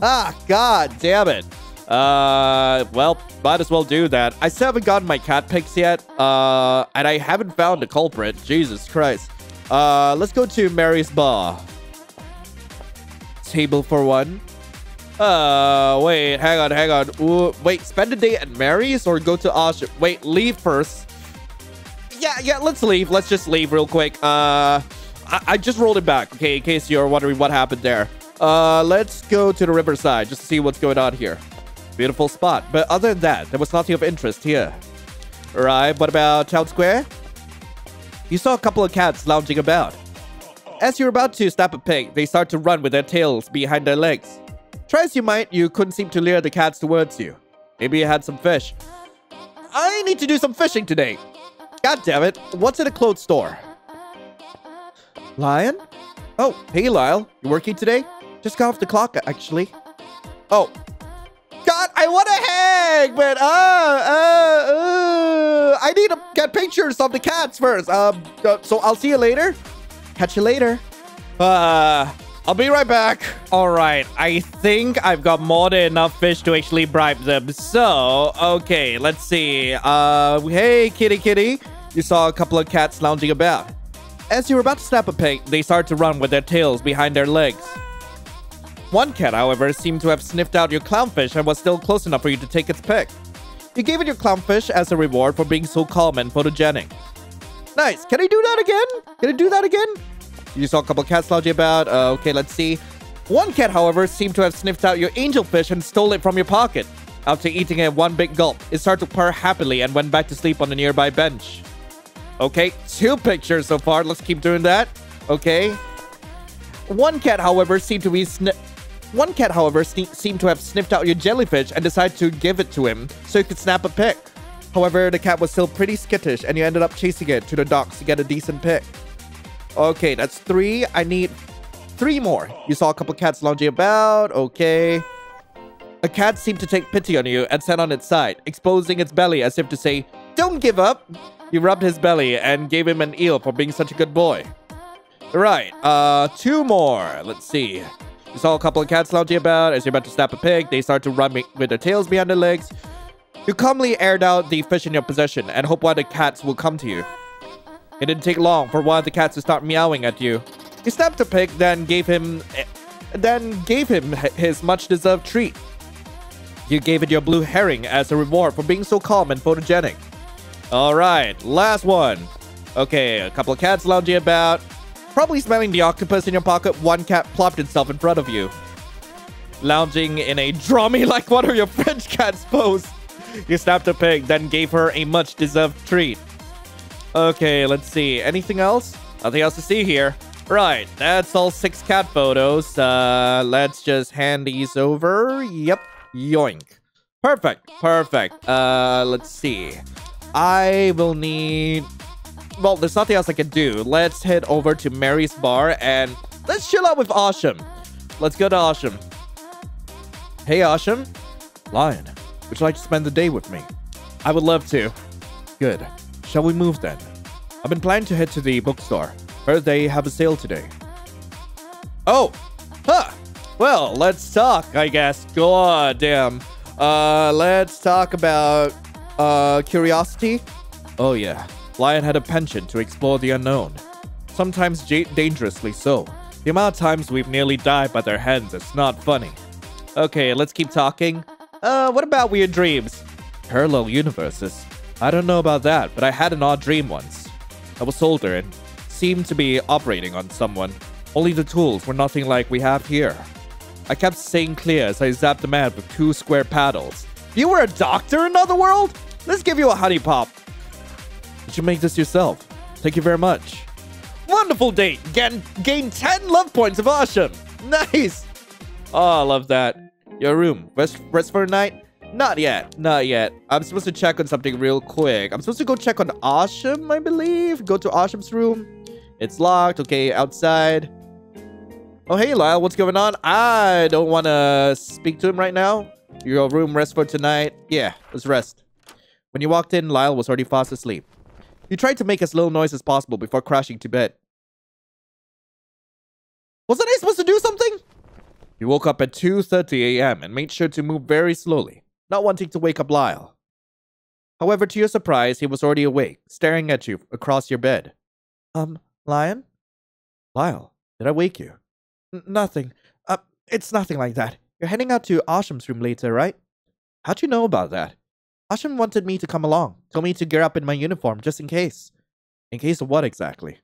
Speaker 1: Ah, god damn it. Uh, well, might as well do that. I still haven't gotten my cat pics yet. Uh, and I haven't found the culprit. Jesus Christ. Uh, let's go to Mary's Bar. Table for one. Uh, wait, hang on, hang on. Ooh, wait, spend a day at Mary's or go to Osh? Wait, leave first. Yeah, yeah, let's leave. Let's just leave real quick. Uh, I, I just rolled it back, okay, in case you're wondering what happened there. Uh, let's go to the riverside just to see what's going on here. Beautiful spot. But other than that, there was nothing of interest here. Right, what about Town Square? You saw a couple of cats lounging about. As you're about to snap a pic, they start to run with their tails behind their legs. Try as you might, you couldn't seem to lure the cats towards you. Maybe you had some fish. I need to do some fishing today. God damn it, what's in a clothes store? Lion? Oh, hey Lyle, you working today? Just got off the clock, actually. Oh. God, I want to hang, but uh, uh, uh, I need to get pictures of the cats first. Um, uh, so I'll see you later. Catch you later. Uh, I'll be right back. All right, I think I've got more than enough fish to actually bribe them. So, okay, let's see. Uh, hey, kitty kitty. You saw a couple of cats lounging about. As you were about to snap a pic, they started to run with their tails behind their legs. One cat, however, seemed to have sniffed out your clownfish and was still close enough for you to take its pic. You gave it your clownfish as a reward for being so calm and photogenic. Nice. Can I do that again? Can I do that again? You saw a couple cats lounging about. Uh, okay, let's see. One cat, however, seemed to have sniffed out your angelfish and stole it from your pocket. After eating it one big gulp, it started to purr happily and went back to sleep on the nearby bench. Okay, two pictures so far. Let's keep doing that. Okay. One cat, however, seemed to be sni- one cat, however, seemed to have sniffed out your jellyfish and decided to give it to him so he could snap a pic. However, the cat was still pretty skittish and you ended up chasing it to the docks to get a decent pic. Okay, that's three. I need three more. You saw a couple cats lounging about. Okay. A cat seemed to take pity on you and sat on its side, exposing its belly as if to say, Don't give up! You rubbed his belly and gave him an eel for being such a good boy. Right, uh, two more. Let's see. You saw a couple of cats lounging about. As you're about to snap a pig, they start to run with their tails behind their legs. You calmly aired out the fish in your possession and hope one of the cats will come to you. It didn't take long for one of the cats to start meowing at you. You snapped the pig, then gave him, then gave him his much-deserved treat. You gave it your blue herring as a reward for being so calm and photogenic. All right, last one. Okay, a couple of cats lounging about. Probably smelling the octopus in your pocket, one cat plopped itself in front of you. Lounging in a draw me like one of your French cats pose. You snapped a pig, then gave her a much deserved treat. Okay, let's see. Anything else? Nothing else to see here. Right, that's all six cat photos. Uh, let's just hand these over. Yep, yoink. Perfect, perfect. Uh, let's see. I will need well, there's nothing else I can do. Let's head over to Mary's bar and let's chill out with Asham. Let's go to Asham. Hey, Asham. Lion, would you like to spend the day with me? I would love to. Good. Shall we move then? I've been planning to head to the bookstore. Heard they have a sale today. Oh! Huh! Well, let's talk, I guess. God damn. Uh, let's talk about, uh, curiosity. Oh, yeah. Lion had a penchant to explore the unknown, sometimes dangerously so. The amount of times we've nearly died by their hands is not funny. Okay, let's keep talking. Uh, what about weird dreams? Parallel universes. I don't know about that, but I had an odd dream once. I was older and seemed to be operating on someone. Only the tools were nothing like we have here. I kept staying clear as I zapped the man with two square paddles. You were a doctor in another world? Let's give you a honey pop. You make this yourself. Thank you very much. Wonderful date. Gain, gain 10 love points of awesome. Nice. Oh, I love that. Your room. Rest, rest for a night? Not yet. Not yet. I'm supposed to check on something real quick. I'm supposed to go check on Asham, I believe. Go to Asham's room. It's locked. Okay, outside. Oh, hey, Lyle. What's going on? I don't want to speak to him right now. Your room rest for tonight. Yeah, let's rest. When you walked in, Lyle was already fast asleep. You tried to make as little noise as possible before crashing to bed. Wasn't I supposed to do something? You woke up at 2.30 a.m. and made sure to move very slowly, not wanting to wake up Lyle. However, to your surprise, he was already awake, staring at you across your bed. Um, Lion? Lyle, did I wake you? N nothing. Uh, it's nothing like that. You're heading out to Asham's room later, right? How'd you know about that? Asham wanted me to come along, told me to gear up in my uniform just in case. In case of what exactly?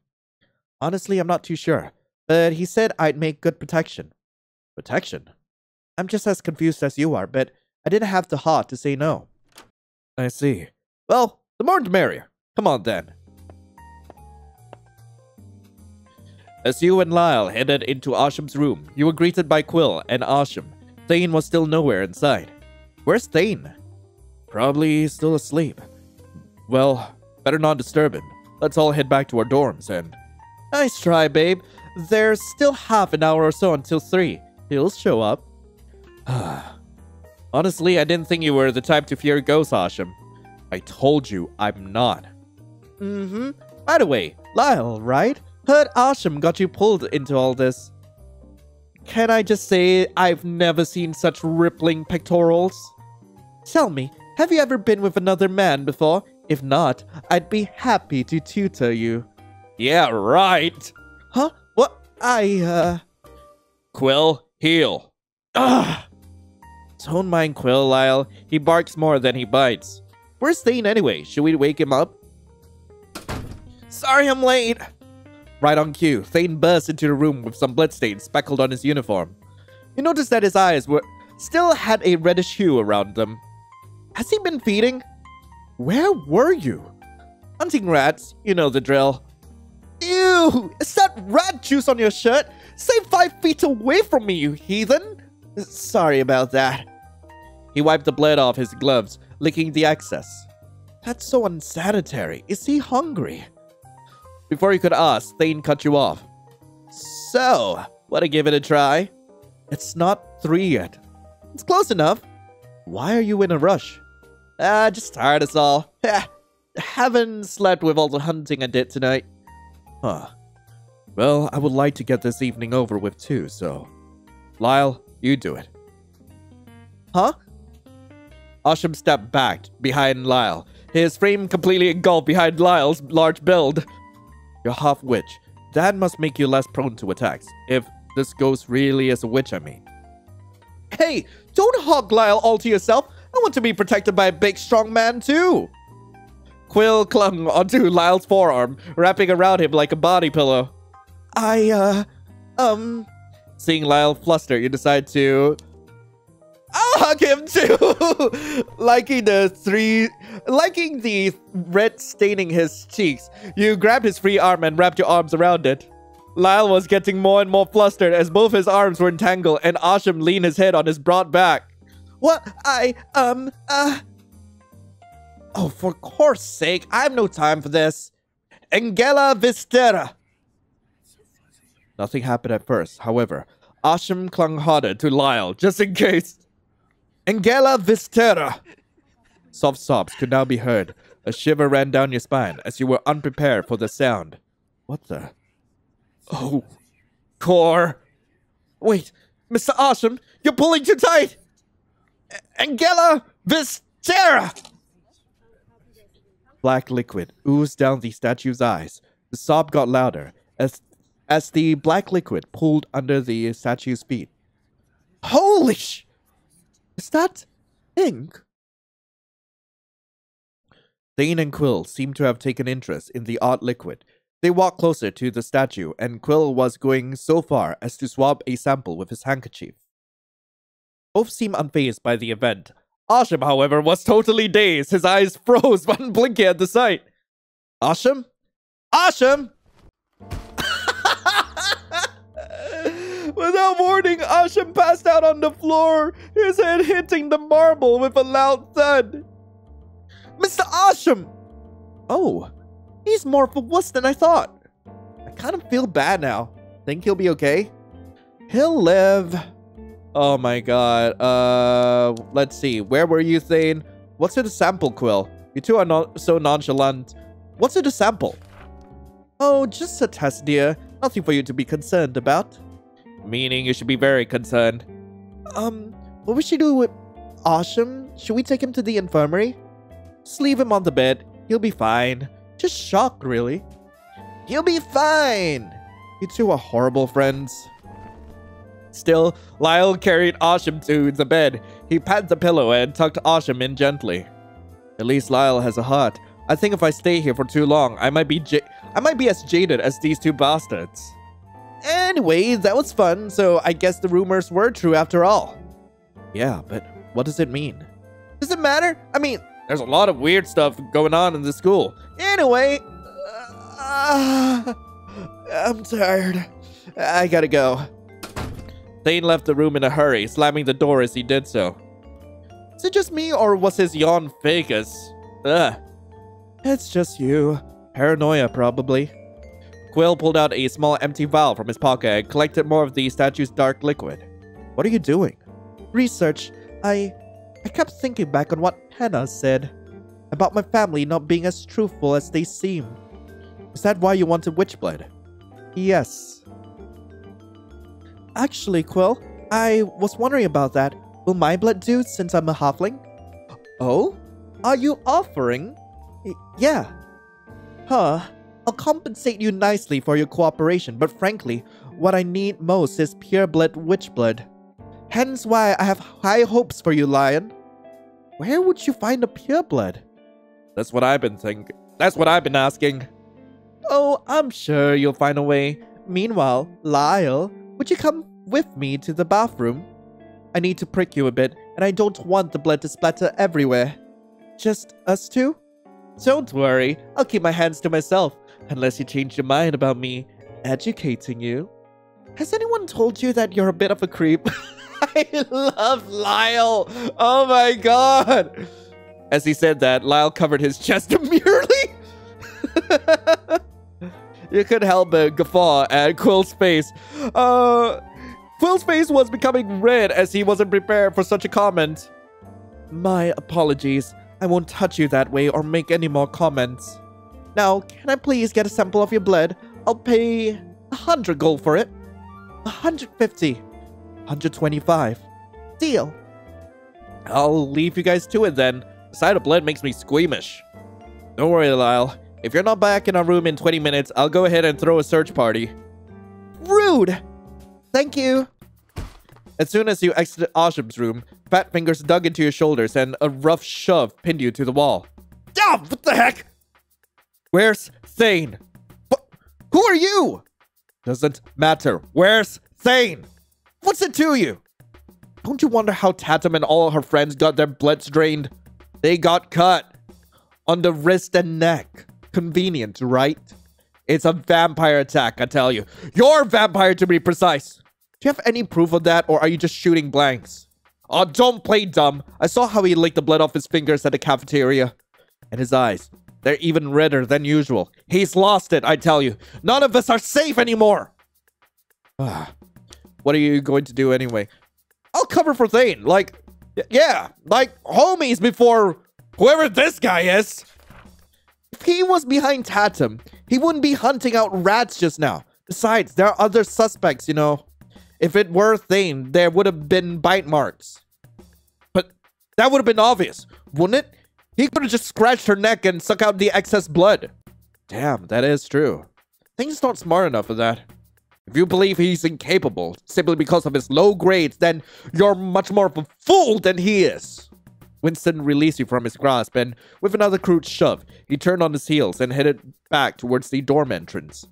Speaker 1: Honestly, I'm not too sure, but he said I'd make good protection. Protection? I'm just as confused as you are, but I didn't have the heart to say no. I see. Well, the more the merrier. Come on then.
Speaker 5: As you and Lyle headed into Asham's room, you were greeted by Quill and Asham. Thane was still nowhere in sight. Where's Thane? Probably still asleep. Well, better not disturb him. Let's all head back to our dorms and...
Speaker 1: Nice try, babe. There's still half an hour or so until 3. He'll show up.
Speaker 5: Honestly, I didn't think you were the type to fear ghosts, Asham. I told you I'm not.
Speaker 1: Mm-hmm. By the way, Lyle, right? Heard Asham got you pulled into all this. Can I just say I've never seen such rippling pectorals? Tell me, have you ever been with another man before? If not, I'd be happy to tutor you.
Speaker 5: Yeah, right.
Speaker 1: Huh? What? I, uh...
Speaker 5: Quill, heal.
Speaker 1: Ugh! Don't mind Quill, Lyle. He barks more than he bites. Where's Thane anyway? Should we wake him up? Sorry I'm late. Right on cue, Thane bursts into the room with some bloodstains speckled on his uniform. You notice that his eyes were still had a reddish hue around them. Has he been feeding? Where were you? Hunting rats, you know the drill. Ew! Is that rat juice on your shirt? Stay five feet away from me, you heathen! Sorry about that. He wiped the blood off his gloves, licking the excess. That's so unsanitary. Is he hungry? Before you could ask, Thane cut you off. So, wanna give it a try? It's not three yet. It's close enough. Why are you in a rush? Ah, just tired us all. Haven't slept with all the hunting I did tonight. Huh. Well, I would like to get this evening over with too, so... Lyle, you do it. Huh? Asham stepped back behind Lyle, his frame completely engulfed behind Lyle's large build. You're half witch. That must make you less prone to attacks. If this ghost really is a witch, I mean. Hey, don't hog Lyle all to yourself. I want to be protected by a big, strong man, too. Quill clung onto Lyle's forearm, wrapping around him like a body pillow. I, uh, um... Seeing Lyle fluster, you decide to I'll hug him too. liking the three, liking the red staining his cheeks. You grabbed his free arm and wrapped your arms around it. Lyle was getting more and more flustered as both his arms were entangled and Asham leaned his head on his broad back. What? I, um, uh... Oh, for course sake, I have no time for this. Angela Vistera. Nothing happened at first, however. Asham clung harder to Lyle, just in case. Angela Vistera! Soft sobs could now be heard. A shiver ran down your spine as you were unprepared for the sound. What the? Oh. Core. Wait, Mr. Asham, you're pulling too tight! Angela Vistera! Black liquid oozed down the statue's eyes. The sob got louder as, as the black liquid pulled under the statue's feet. Holy sh! Is that ink? Thane and Quill seemed to have taken interest in the odd liquid. They walked closer to the statue, and Quill was going so far as to swab a sample with his handkerchief. Both seem unfazed by the event. Asham, however, was totally dazed. His eyes froze, but unblinking at the sight. Asham? Asham! Without warning, Asham passed out on the floor, his head hitting the marble with a loud thud. Mr. Asham! Oh, he's more for wuss than I thought. I kind of feel bad now. Think he'll be okay? He'll live. Oh my god. Uh, let's see. Where were you, Thane? What's in the sample, Quill? You two are not so nonchalant. What's in the sample? Oh, just a test, dear. Nothing for you to be concerned about. Meaning you should be very concerned. Um, what we should do with Asham? Should we take him to the infirmary? Just leave him on the bed. He'll be fine. Just shock, really. He'll be fine. You two are horrible friends. Still, Lyle carried Asham to the bed. He patted the pillow and tucked Asham in gently. At least Lyle has a heart. I think if I stay here for too long, I might be I might be as jaded as these two bastards. Anyway, that was fun, so I guess the rumors were true after all. Yeah, but what does it mean? Does it matter? I mean, there's a lot of weird stuff going on in the school. Anyway, uh, I'm tired. I gotta go. Thane left the room in a hurry, slamming the door as he did so. Is it just me, or was his yawn fake. Ugh. It's just you. Paranoia, probably. Quill pulled out a small empty vial from his pocket and collected more of the statue's dark liquid. What are you doing?
Speaker 2: Research. I... I kept thinking back on what Penna said. About my family not being as truthful as they seem.
Speaker 1: Is that why you wanted Witchblood?
Speaker 2: Yes. Actually, Quill, I was wondering about that. Will my blood do since I'm a halfling?
Speaker 1: Oh? Are you offering?
Speaker 2: Y yeah. Huh. I'll compensate you nicely for your cooperation, but frankly, what I need most is pure blood witch blood. Hence why I have high hopes for you, Lion. Where would you find a pure blood?
Speaker 1: That's what I've been thinking. That's what I've been asking.
Speaker 2: Oh, I'm sure you'll find a way. Meanwhile, Lyle, would you come with me to the bathroom? I need to prick you a bit, and I don't want the blood to splatter everywhere. Just us two? Don't worry, I'll keep my hands to myself, unless you change your mind about me educating you. Has anyone told you that you're a bit of a creep?
Speaker 1: I love Lyle! Oh my god! As he said that, Lyle covered his chest demurely. you could help but guffaw at Quill's face. Uh, Quill's face was becoming red as he wasn't prepared for such a comment.
Speaker 2: My apologies. I won't touch you that way or make any more comments. Now, can I please get a sample of your blood? I'll pay a hundred gold for it. A hundred fifty. 125. Deal.
Speaker 1: I'll leave you guys to it then. The sight of blood makes me squeamish. Don't worry, Lyle. If you're not back in our room in 20 minutes, I'll go ahead and throw a search party.
Speaker 2: Rude! Thank you.
Speaker 1: As soon as you exited Asham's room, fat fingers dug into your shoulders and a rough shove pinned you to the wall. Ah, what the heck? Where's Thane?
Speaker 2: What? Who are you?
Speaker 1: Doesn't matter. Where's Thane?
Speaker 2: What's it to you?
Speaker 1: Don't you wonder how Tatum and all her friends got their bloods drained? They got cut. On the wrist and neck. Convenient, right? It's a vampire attack, I tell you. You're vampire to be precise. Do you have any proof of that, or are you just shooting blanks? Oh, don't play dumb. I saw how he licked the blood off his fingers at the cafeteria. And his eyes. They're even redder than usual. He's lost it, I tell you. None of us are safe anymore. What are you going to do anyway? I'll cover for Thane. Like, yeah, like homies before whoever this guy is.
Speaker 2: If he was behind Tatum, he wouldn't be hunting out rats just now. Besides, there are other suspects, you know. If it were Thane, there would have been bite marks.
Speaker 1: But that would have been obvious, wouldn't it? He could have just scratched her neck and suck out the excess blood. Damn, that is true. Thane's not smart enough for that. If you believe he's incapable simply because of his low grades, then you're much more of a fool than he is. Winston released you from his grasp, and with another crude shove, he turned on his heels and headed back towards the dorm entrance.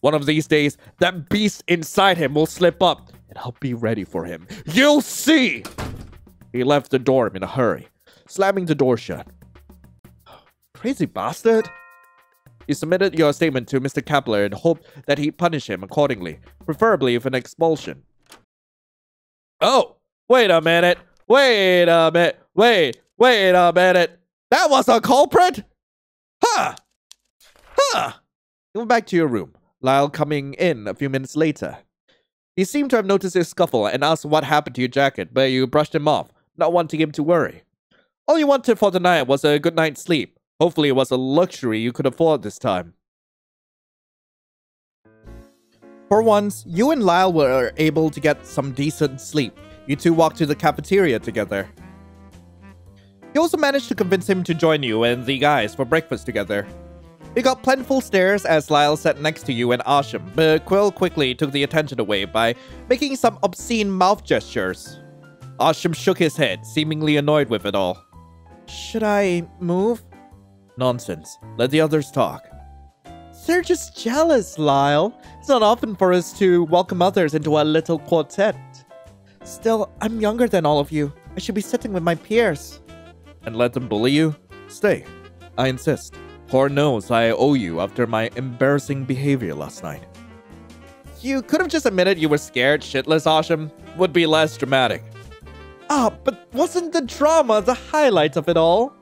Speaker 1: One of these days, that beast inside him will slip up, and I'll be ready for him. You'll see! He left the dorm in a hurry, slamming the door shut. Crazy bastard! You submitted your statement to Mr. Kepler and hoped that he'd punish him accordingly, preferably with an expulsion. Oh, wait a minute. Wait a minute. Wait, wait a minute. That was a culprit? Huh. Huh. You went back to your room, Lyle coming in a few minutes later. He seemed to have noticed your scuffle and asked what happened to your jacket, but you brushed him off, not wanting him to worry. All you wanted for the night was a good night's sleep, Hopefully it was a luxury you could afford this time.
Speaker 2: For once, you and Lyle were able to get some decent sleep. You two walked to the cafeteria together. You also managed to convince him to join you and the guys for breakfast together. You got plentiful stares as Lyle sat next to you and Asham, but Quill quickly took the attention away by making some obscene mouth gestures. Asham shook his head, seemingly annoyed with it all. Should I move?
Speaker 1: Nonsense. Let the others talk.
Speaker 2: They're just jealous, Lyle. It's not often for us to welcome others into our little quartet. Still, I'm younger than all of you. I should be sitting with my peers.
Speaker 1: And let them bully you? Stay. I insist. Lord knows I owe you after my embarrassing behavior last night. You could have just admitted you were scared shitless, Asham. Would be less dramatic.
Speaker 2: Ah, but wasn't the drama the highlight of it all?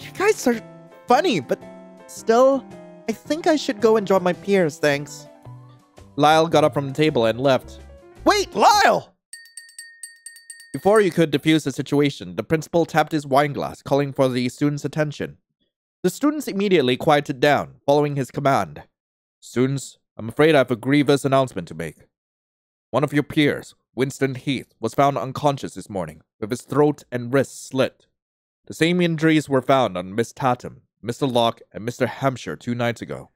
Speaker 2: You guys are funny, but still, I think I should go and join my peers, thanks.
Speaker 1: Lyle got up from the table and left.
Speaker 2: Wait, Lyle!
Speaker 1: Before you could defuse the situation, the principal tapped his wineglass, calling for the students' attention. The students immediately quieted down, following his command. Students, I'm afraid I have a grievous announcement to make. One of your peers, Winston Heath, was found unconscious this morning, with his throat and wrists slit. The same injuries were found on Miss Tatum, Mr. Locke, and Mr. Hampshire two nights ago.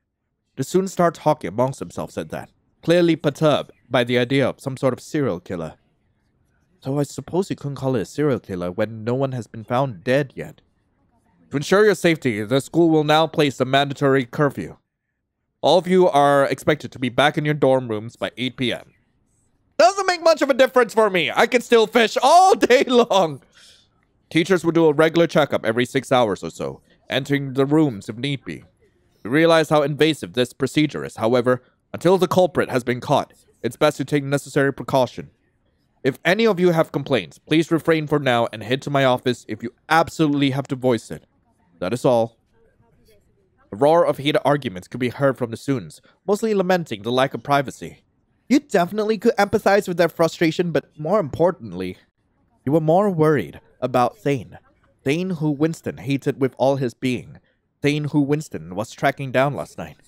Speaker 1: The students started talking amongst themselves at that, clearly perturbed by the idea of some sort of serial killer. So I suppose you couldn't call it a serial killer when no one has been found dead yet. To ensure your safety, the school will now place a mandatory curfew. All of you are expected to be back in your dorm rooms by 8 p.m. Doesn't make much of a difference for me. I can still fish all day long. Teachers will do a regular checkup every six hours or so, entering the rooms if need be. We realize how invasive this procedure is. However, until the culprit has been caught, it's best to take necessary precaution. If any of you have complaints, please refrain for now and head to my office if you absolutely have to voice it. That is all. A roar of heated arguments could be heard from the students, mostly lamenting the lack of privacy.
Speaker 2: You definitely could empathize with their frustration, but more importantly, you were more worried about Thane. Thane who Winston hated with all his being. Thane who Winston was tracking down last night.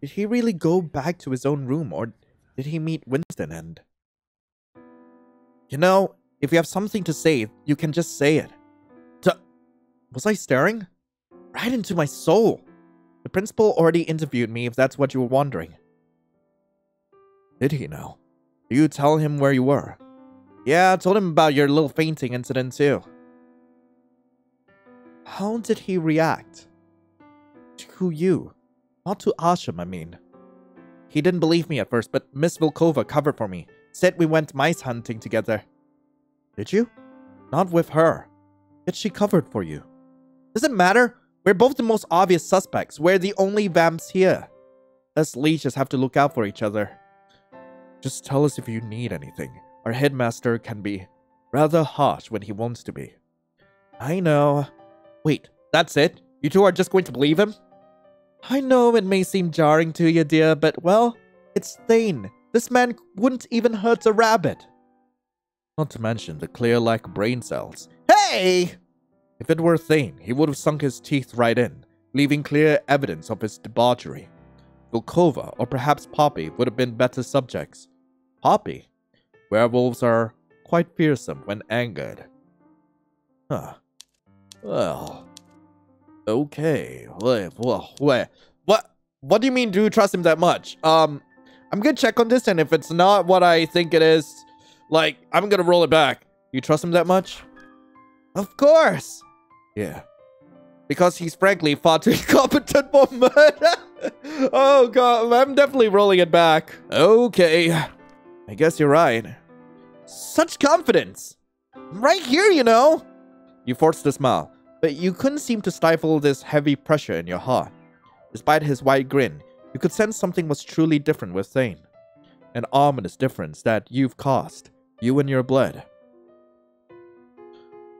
Speaker 2: Did he really go back to his own room, or did he meet Winston and... You know, if you have something to say, you can just say it. To... Was I staring? Right into my soul. The principal already interviewed me if that's what you were wondering.
Speaker 1: Did he know? Did you tell him where you were?
Speaker 2: Yeah, I told him about your little fainting incident too. How did he react? To you. Not to Asham, I mean. He didn't believe me at first, but Miss Volkova covered for me. Said we went mice hunting together. Did you? Not with her. Yet she covered for you. Doesn't matter. We're both the most obvious suspects. We're the only vamps here. Us leeches have to look out for each other.
Speaker 1: Just tell us if you need anything. Our headmaster can be rather harsh when he wants to be.
Speaker 2: I know.
Speaker 1: Wait, that's it? You two are just going to believe him?
Speaker 2: I know it may seem jarring to you, dear, but well, it's Thane. This man wouldn't even hurt a rabbit.
Speaker 1: Not to mention the clear-like brain cells.
Speaker 2: Hey!
Speaker 1: If it were Thane, he would have sunk his teeth right in, leaving clear evidence of his debauchery. Volkova, or perhaps Poppy, would have been better subjects. Poppy? Werewolves are quite fearsome when angered. Huh. Well. Okay. Wait, wait. What? What do you mean do you trust him that much? Um, I'm gonna check on this, and if it's not what I think it is, like, I'm gonna roll it back. You trust him that much?
Speaker 2: Of course.
Speaker 1: Yeah. Because he's frankly far too incompetent for murder. oh god, I'm definitely rolling it back. Okay. I guess you're right.
Speaker 2: Such confidence. Right here, you know.
Speaker 1: You forced a smile, but you couldn't seem to stifle this heavy pressure in your heart. Despite his wide grin, you could sense something was truly different with Thane. An ominous difference that you've caused, you and your blood.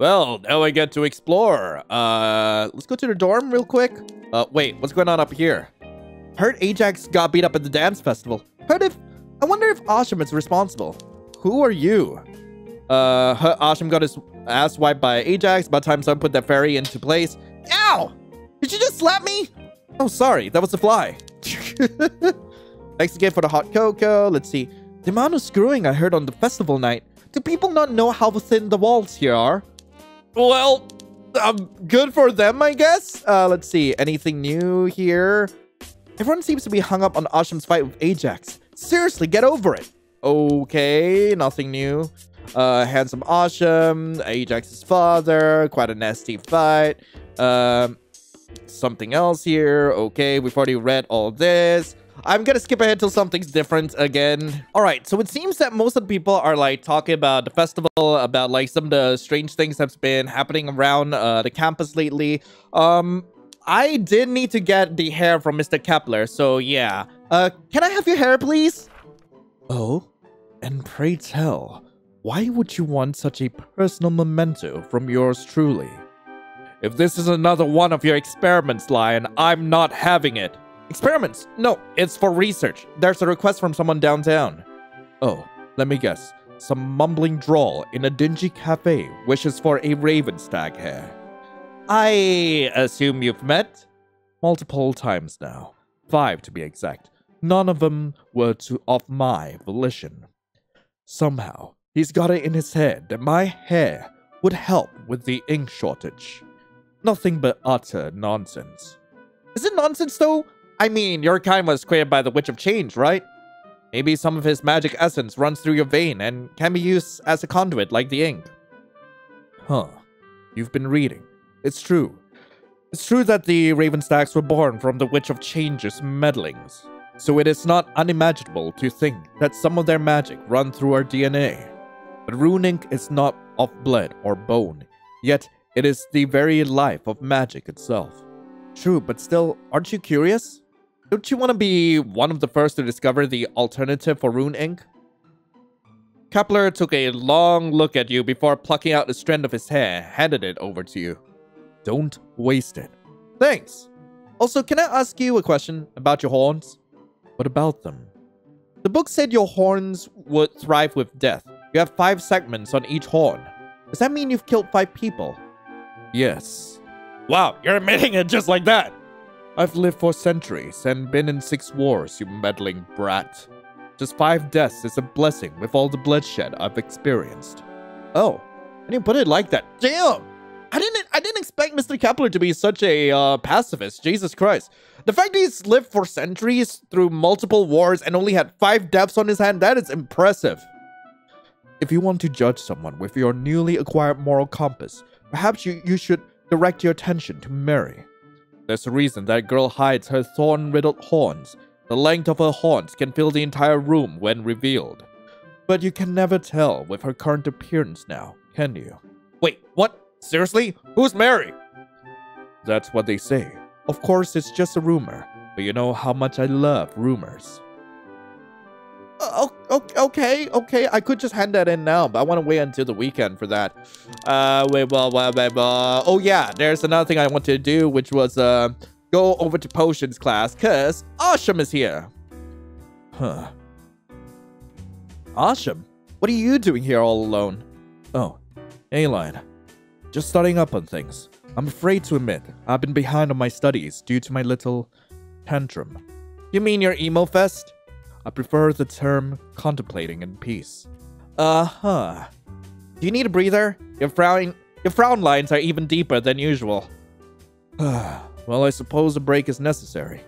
Speaker 1: Well, now I get to explore. Uh, let's go to the dorm real quick. Uh, wait, what's going on up here?
Speaker 2: Heard Ajax got beat up at the dance festival. Heard if... I wonder if Asham is responsible.
Speaker 1: Who are you? Uh, Asham got his ass wiped by Ajax. About time someone put that fairy into place.
Speaker 2: Ow! Did you just slap me?
Speaker 1: Oh, sorry. That was a fly. Thanks again for the hot cocoa. Let's see.
Speaker 2: The amount of screwing I heard on the festival night. Do people not know how thin the walls here are?
Speaker 1: Well, um, good for them, I guess. Uh, let's see. Anything new here?
Speaker 2: Everyone seems to be hung up on Asham's fight with Ajax. Seriously, get over it.
Speaker 1: Okay, nothing new. Uh, handsome Asham, Ajax's father, quite a nasty fight. Um, something else here. Okay, we've already read all this. I'm gonna skip ahead till something's different again. All right, so it seems that most of the people are like talking about the festival, about like some of the strange things that's been happening around uh, the campus lately. Um, I did need to get the hair from Mr. Kepler, so yeah. Uh, can I have your hair, please? Oh? And pray tell, why would you want such a personal memento from yours truly? If this is another one of your experiments, Lion, I'm not having it. Experiments? No, it's for research. There's a request from someone downtown. Oh, let me guess. Some mumbling drawl in a dingy cafe wishes for a raven stag hair. I assume you've met? Multiple times now. Five to be exact. None of them were to of my volition. Somehow, he's got it in his head that my hair would help with the ink shortage. Nothing but utter nonsense. Is it nonsense though? I mean, your kind was created by the Witch of Change, right? Maybe some of his magic essence runs through your vein and can be used as a conduit like the ink. Huh. You've been reading. It's true. It's true that the Ravenstags were born from the Witch of Change's meddlings. So it is not unimaginable to think that some of their magic run through our DNA. But rune ink is not of blood or bone, yet it is the very life of magic itself. True, but still, aren't you curious? Don't you want to be one of the first to discover the alternative for rune ink? Kepler took a long look at you before plucking out a strand of his hair, handed it over to you. Don't waste it. Thanks. Also, can I ask you a question about your horns? What about them? The book said your horns would thrive with death. You have five segments on each horn. Does that mean you've killed five people? Yes. Wow, you're admitting it just like that. I've lived for centuries and been in six wars, you meddling brat. Just five deaths is a blessing with all the bloodshed I've experienced. Oh, I didn't put it like that. Damn! I didn't I didn't expect Mr. Kepler to be such a uh, pacifist. Jesus Christ. The fact that he's lived for centuries through multiple wars and only had five deaths on his hand, that is impressive. If you want to judge someone with your newly acquired moral compass, perhaps you, you should direct your attention to Mary. There's a reason that girl hides her thorn-riddled horns. The length of her horns can fill the entire room when revealed. But you can never tell with her current appearance now, can you? Wait, what? Seriously? Who's Mary? That's what they say. Of course, it's just a rumor, but you know how much I love rumors. Uh, okay, okay. I could just hand that in now, but I want to wait until the weekend for that. Uh, wait, well, well. Oh yeah, there's another thing I wanted to do, which was uh, go over to potions class, cause Asham is here. Huh. Asham, what are you doing here all alone? Oh, Aline. Just studying up on things. I'm afraid to admit, I've been behind on my studies due to my little tantrum. You mean your emo fest? I prefer the term contemplating in peace. Uh-huh. Do you need a breather? Your frown, your frown lines are even deeper than usual. well, I suppose a break is necessary.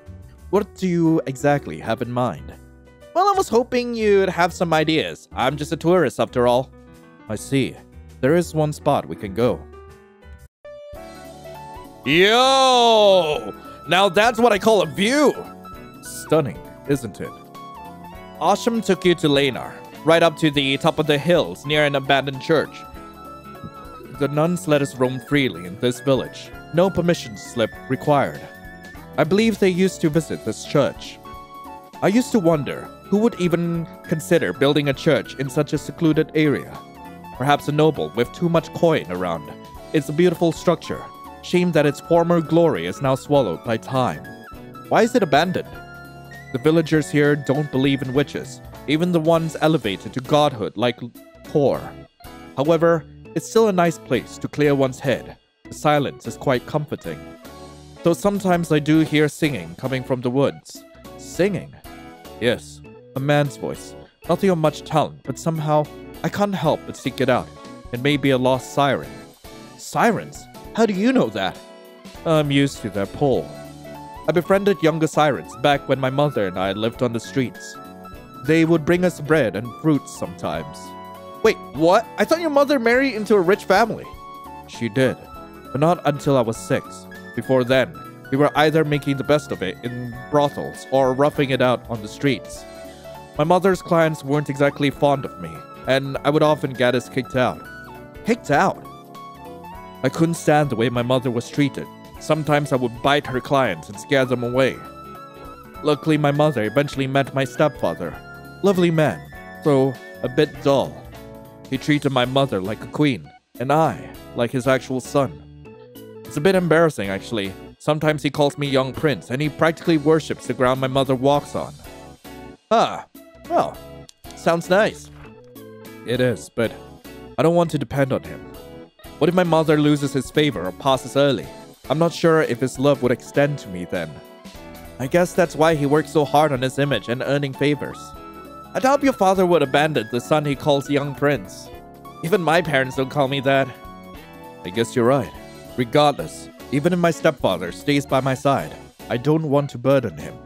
Speaker 1: What do you exactly have in mind? Well, I was hoping you'd have some ideas. I'm just a tourist after all. I see. There is one spot we can go. Yo! Now that's what I call a view! Stunning, isn't it? Asham took you to Lanar, right up to the top of the hills near an abandoned church. The nuns let us roam freely in this village. No permission slip required. I believe they used to visit this church. I used to wonder who would even consider building a church in such a secluded area. Perhaps a noble with too much coin around. It's a beautiful structure. Shame that its former glory is now swallowed by time. Why is it abandoned? The villagers here don't believe in witches, even the ones elevated to godhood like Kor. However, it's still a nice place to clear one's head. The silence is quite comforting. Though sometimes I do hear singing coming from the woods. Singing? Yes, a man's voice. Nothing of much talent, but somehow I can't help but seek it out. It may be a lost siren. Sirens? How do you know that? I'm used to their pull. I befriended younger sirens back when my mother and I lived on the streets. They would bring us bread and fruits sometimes. Wait, what? I thought your mother married into a rich family. She did, but not until I was six. Before then, we were either making the best of it in brothels or roughing it out on the streets. My mother's clients weren't exactly fond of me, and I would often get us kicked out. Kicked out? I couldn't stand the way my mother was treated, Sometimes I would bite her clients and scare them away. Luckily, my mother eventually met my stepfather. Lovely man, though a bit dull. He treated my mother like a queen, and I like his actual son. It's a bit embarrassing, actually. Sometimes he calls me young prince, and he practically worships the ground my mother walks on. Ah, well, sounds nice. It is, but I don't want to depend on him. What if my mother loses his favor or passes early? I'm not sure if his love would extend to me then. I guess that's why he works so hard on his image and earning favors. I doubt your father would abandon the son he calls young prince. Even my parents don't call me that. I guess you're right. Regardless, even if my stepfather stays by my side, I don't want to burden him.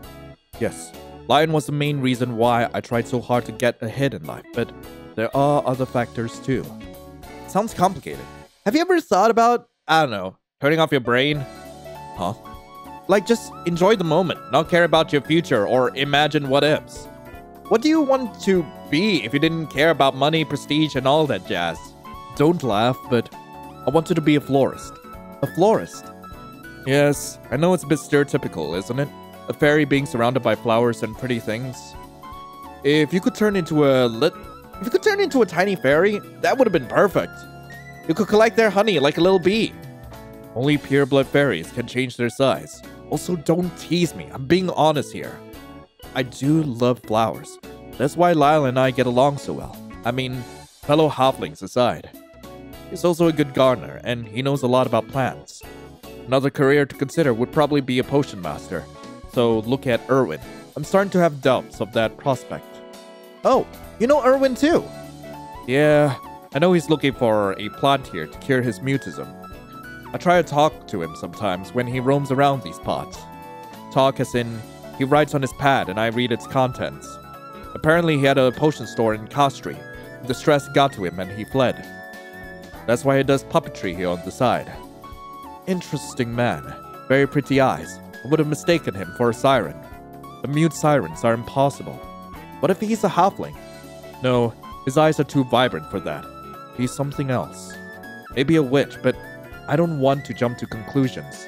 Speaker 1: Yes, Lion was the main reason why I tried so hard to get ahead in life, but there are other factors too. Sounds complicated. Have you ever thought about, I don't know, turning off your brain? Huh? Like, just enjoy the moment, not care about your future or imagine what ifs. What do you want to be if you didn't care about money, prestige, and all that jazz? Don't laugh, but I wanted to be a florist. A florist? Yes, I know it's a bit stereotypical, isn't it? A fairy being surrounded by flowers and pretty things. If you could turn into a lit if you could turn into a tiny fairy, that would have been perfect. You could collect their honey like a little bee. Only pureblood fairies can change their size. Also, don't tease me. I'm being honest here. I do love flowers. That's why Lyle and I get along so well. I mean, fellow halflings aside. He's also a good gardener, and he knows a lot about plants. Another career to consider would probably be a potion master. So look at Erwin. I'm starting to have doubts of that prospect. Oh, you know Erwin too? Yeah, I know he's looking for a plant here to cure his mutism. I try to talk to him sometimes when he roams around these parts. Talk as in, he writes on his pad and I read its contents. Apparently he had a potion store in Castry. The stress got to him and he fled. That's why he does puppetry here on the side. Interesting man. Very pretty eyes. I would have mistaken him for a siren. The mute sirens are impossible. What if he's a halfling? No, his eyes are too vibrant for that. He's something else. Maybe a witch, but I don't want to jump to conclusions.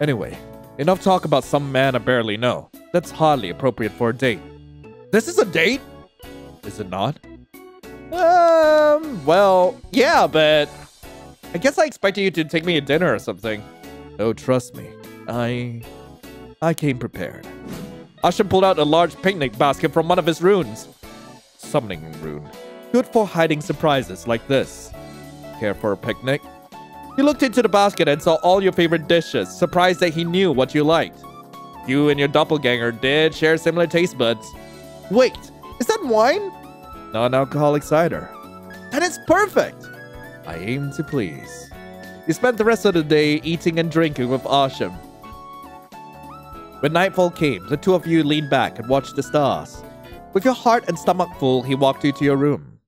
Speaker 1: Anyway, enough talk about some man I barely know. That's hardly appropriate for a date. This is a date? Is it not? Um, well, yeah, but I guess I expected you to take me to dinner or something. Oh, trust me. I... I came prepared. Asham pulled out a large picnic basket from one of his runes. Summoning rune. Good for hiding surprises like this. Care for a picnic? He looked into the basket and saw all your favorite dishes, surprised that he knew what you liked. You and your doppelganger did share similar taste buds.
Speaker 2: Wait, is that wine?
Speaker 1: Non-alcoholic cider.
Speaker 2: That is perfect!
Speaker 1: I aim to please. You spent the rest of the day eating and drinking with Asham. When nightfall came, the two of you leaned back and watched the stars. With your heart and stomach full, he walked you to your room.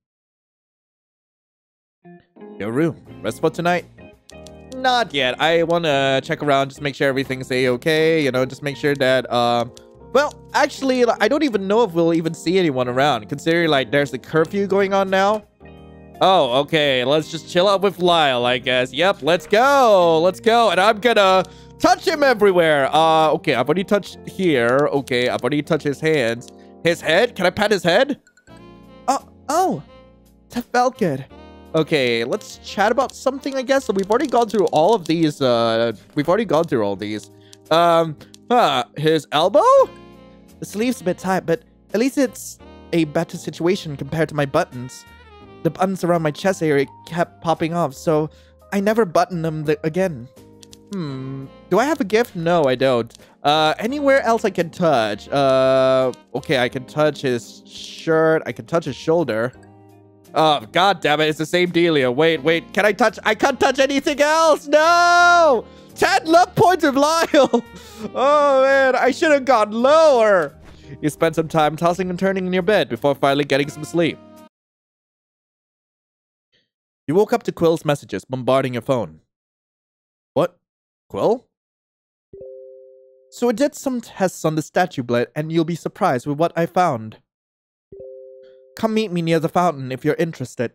Speaker 1: Your room. Rest for tonight? Not yet. I want to check around, just make sure everything's a-okay, you know, just make sure that, um... Well, actually, I don't even know if we'll even see anyone around, considering, like, there's the curfew going on now. Oh, okay. Let's just chill out with Lyle, I guess. Yep, let's go. Let's go. And I'm gonna touch him everywhere. Uh, okay, I've already touched here. Okay, I've already touched his hands. His head? Can I pat his head?
Speaker 2: Oh, oh. That felt good.
Speaker 1: Okay, let's chat about something, I guess. So we've already gone through all of these. Uh, we've already gone through all these. Um, huh, his elbow?
Speaker 2: The sleeve's a bit tight, but at least it's a better situation compared to my buttons. The buttons around my chest area kept popping off, so I never button them th again.
Speaker 1: Hmm, do I have a gift? No, I don't. Uh, anywhere else I can touch? Uh, okay, I can touch his shirt. I can touch his shoulder. Oh, god damn it, it's the same dealio. Wait, wait, can I touch? I can't touch anything else. No! 10 love points of Lyle. Oh, man, I should have gone lower. You spent some time tossing and turning in your bed before finally getting some sleep. You woke up to Quill's messages bombarding your phone. What? Quill? So I did some tests on the statue blade and you'll be surprised with what I found. Come meet me near the fountain if you're interested.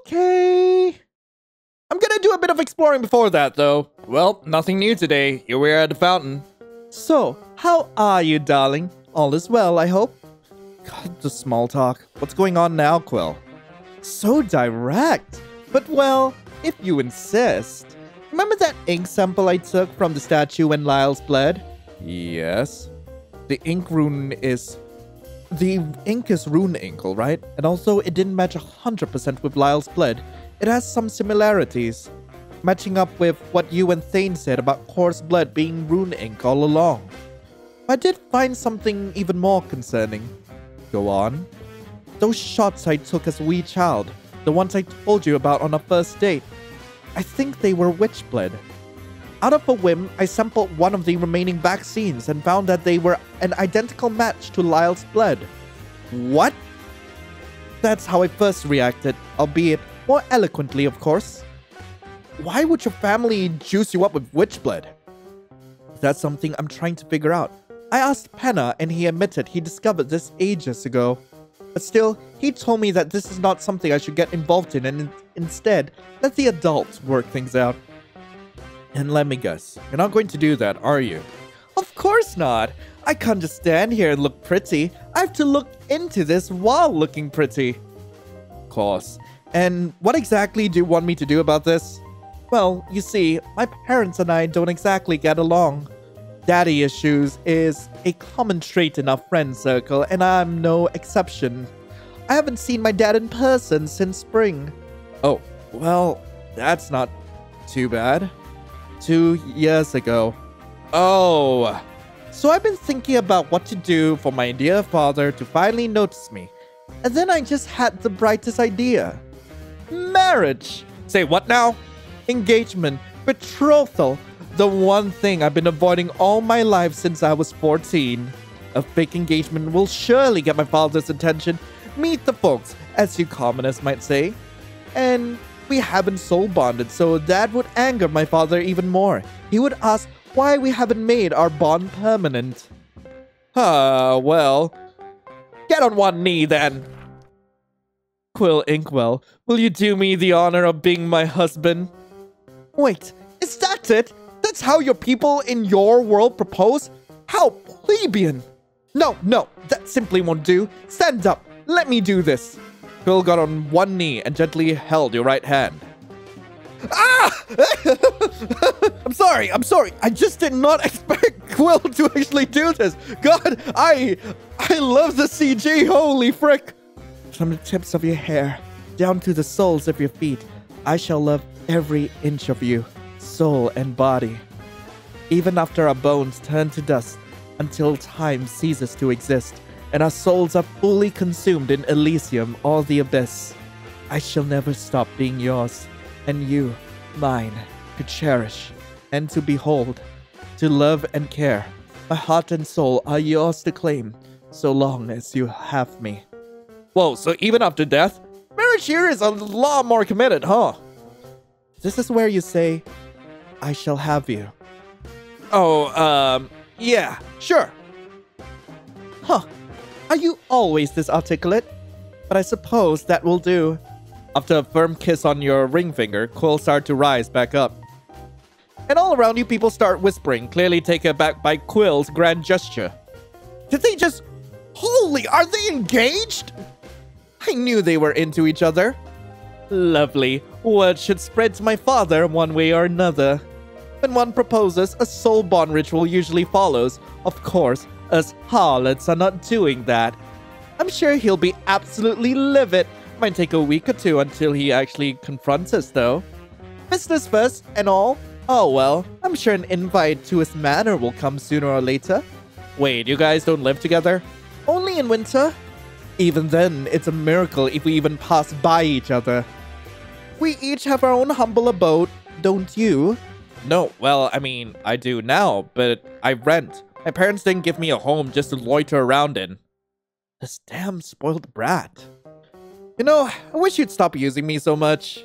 Speaker 1: Okay. I'm gonna do a bit of exploring before that, though. Well, nothing new today. Here we are at the fountain. So, how are you, darling? All is well, I hope.
Speaker 6: God, the small talk. What's going on now, Quill?
Speaker 1: So direct. But well, if you insist. Remember that ink sample I took from the statue when Lyle's bled?
Speaker 6: Yes. The ink rune is... The ink is rune ink, right?
Speaker 1: And also, it didn't match 100% with Lyle's blood. It has some similarities, matching up with what you and Thane said about Core's blood being rune ink all along. I did find something even more concerning.
Speaker 6: Go on.
Speaker 1: Those shots I took as a wee child, the ones I told you about on our first date, I think they were witch blood. Out of a whim, I sampled one of the remaining vaccines and found that they were an identical match to Lyle's blood.
Speaker 6: What?
Speaker 1: That's how I first reacted, albeit more eloquently, of course.
Speaker 6: Why would your family juice you up with witch blood?
Speaker 1: That's something I'm trying to figure out. I asked Penna and he admitted he discovered this ages ago. But still, he told me that this is not something I should get involved in and in instead let the adults work things out.
Speaker 6: And let me guess, you're not going to do that, are you?
Speaker 1: Of course not. I can't just stand here and look pretty. I have to look into this while looking pretty.
Speaker 6: Of course. And what exactly do you want me to do about this?
Speaker 1: Well, you see, my parents and I don't exactly get along. Daddy issues is a common trait in our friend circle, and I'm no exception. I haven't seen my dad in person since spring.
Speaker 6: Oh, well, that's not too bad. Two years ago. Oh.
Speaker 1: So I've been thinking about what to do for my dear father to finally notice me. And then I just had the brightest idea. Marriage!
Speaker 6: Say what now?
Speaker 1: Engagement, betrothal, the one thing I've been avoiding all my life since I was 14. A fake engagement will surely get my father's attention. Meet the folks, as you commoners might say. And we haven't soul bonded, so that would anger my father even more. He would ask why we haven't made our bond permanent.
Speaker 6: Ah, well, get on one knee then.
Speaker 1: Quill Inkwell, will you do me the honor of being my husband? Wait, is that it? That's how your people in your world propose? How plebeian! No, no, that simply won't do. Stand up. Let me do this.
Speaker 6: Quill got on one knee and gently held your right hand.
Speaker 1: Ah! I'm sorry, I'm sorry. I just did not expect Quill to actually do this. God, I I love the CG, holy frick. From the tips of your hair down to the soles of your feet, I shall love every inch of you, soul and body. Even after our bones turn to dust, until time ceases to exist, and our souls are fully consumed in Elysium or the abyss, I shall never stop being yours, and you, mine, to cherish and to behold, to love and care. My heart and soul are yours to claim, so long as you have me.
Speaker 6: Whoa, so even after death? Marriage here is a lot more committed, huh?
Speaker 1: This is where you say, I shall have you.
Speaker 6: Oh, um, yeah, sure.
Speaker 1: Huh. Are you always this articulate? But I suppose that will do.
Speaker 6: After a firm kiss on your ring finger, Quill started to rise back up. And all around you, people start whispering, clearly taken aback by Quill's grand gesture.
Speaker 1: Did they just... Holy, are they engaged? I knew they were into each other. Lovely. Word should spread to my father one way or another. When one proposes, a soul bond ritual usually follows. Of course, us harlots are not doing that. I'm sure he'll be absolutely livid. Might take a week or two until he actually confronts us, though. Business first and all. Oh well, I'm sure an invite to his manor will come sooner or later.
Speaker 6: Wait, you guys don't live together?
Speaker 1: Only in winter. Even then, it's a miracle if we even pass by each other. We each have our own humble abode, don't you?
Speaker 6: No, well, I mean, I do now, but I rent. My parents didn't give me a home just to loiter around in.
Speaker 1: This damn spoiled brat. You know, I wish you'd stop using me so much.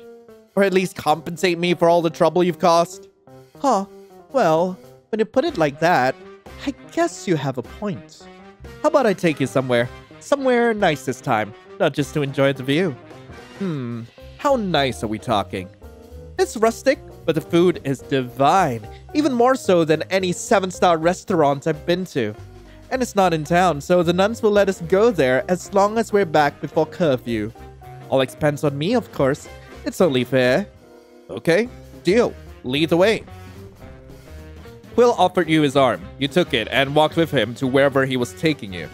Speaker 1: Or at least compensate me for all the trouble you've caused. Huh. Well, when you put it like that, I guess you have a point. How about I take you somewhere? Somewhere nice this time, not just to enjoy the view.
Speaker 6: Hmm, how nice are we talking?
Speaker 1: It's rustic, but the food is divine, even more so than any seven-star restaurant I've been to.
Speaker 2: And it's not in town, so the nuns will let us go there as long as we're back before curfew. All expense on me, of course. It's only fair.
Speaker 1: Okay, deal. Lead the way. Quill offered you his arm. You took it and walked with him to wherever he was taking you.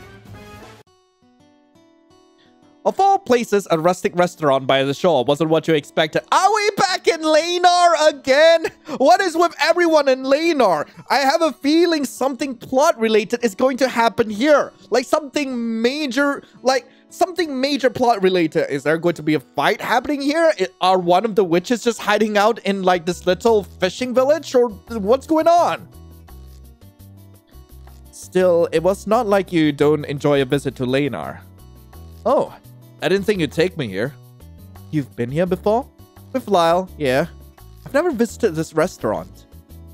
Speaker 1: Of all places, a rustic restaurant by the shore wasn't what you expected.
Speaker 2: Are we back in Lanar again? What is with everyone in Lanar? I have a feeling something plot related is going to happen here. Like something major, like something major plot related. Is there going to be a fight happening here? Are one of the witches just hiding out in like this little fishing village or what's going on?
Speaker 1: Still, it was not like you don't enjoy a visit to Lanar. Oh, I didn't think you'd take me here.
Speaker 2: You've been here before? With Lyle, yeah. I've never visited this restaurant.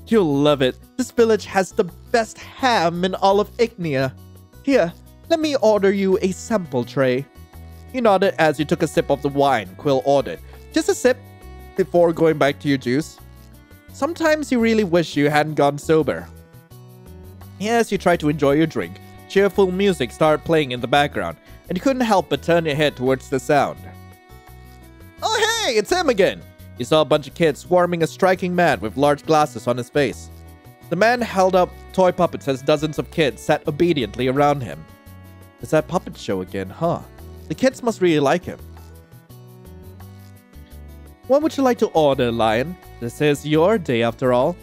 Speaker 2: You'll love it. This village has the best ham in all of Ignia. Here, let me order you a sample tray.
Speaker 1: He nodded as he took a sip of the wine Quill ordered. Just a sip before going back to your juice. Sometimes you really wish you hadn't gone sober. Yes, you try to enjoy your drink. Cheerful music started playing in the background, and you couldn't help but turn your head towards the sound. Oh hey, it's him again! You saw a bunch of kids swarming a striking man with large glasses on his face. The man held up toy puppets as dozens of kids sat obediently around him. It's that puppet show again, huh? The kids must really like him. What would you like to order, Lion? This is your day after all.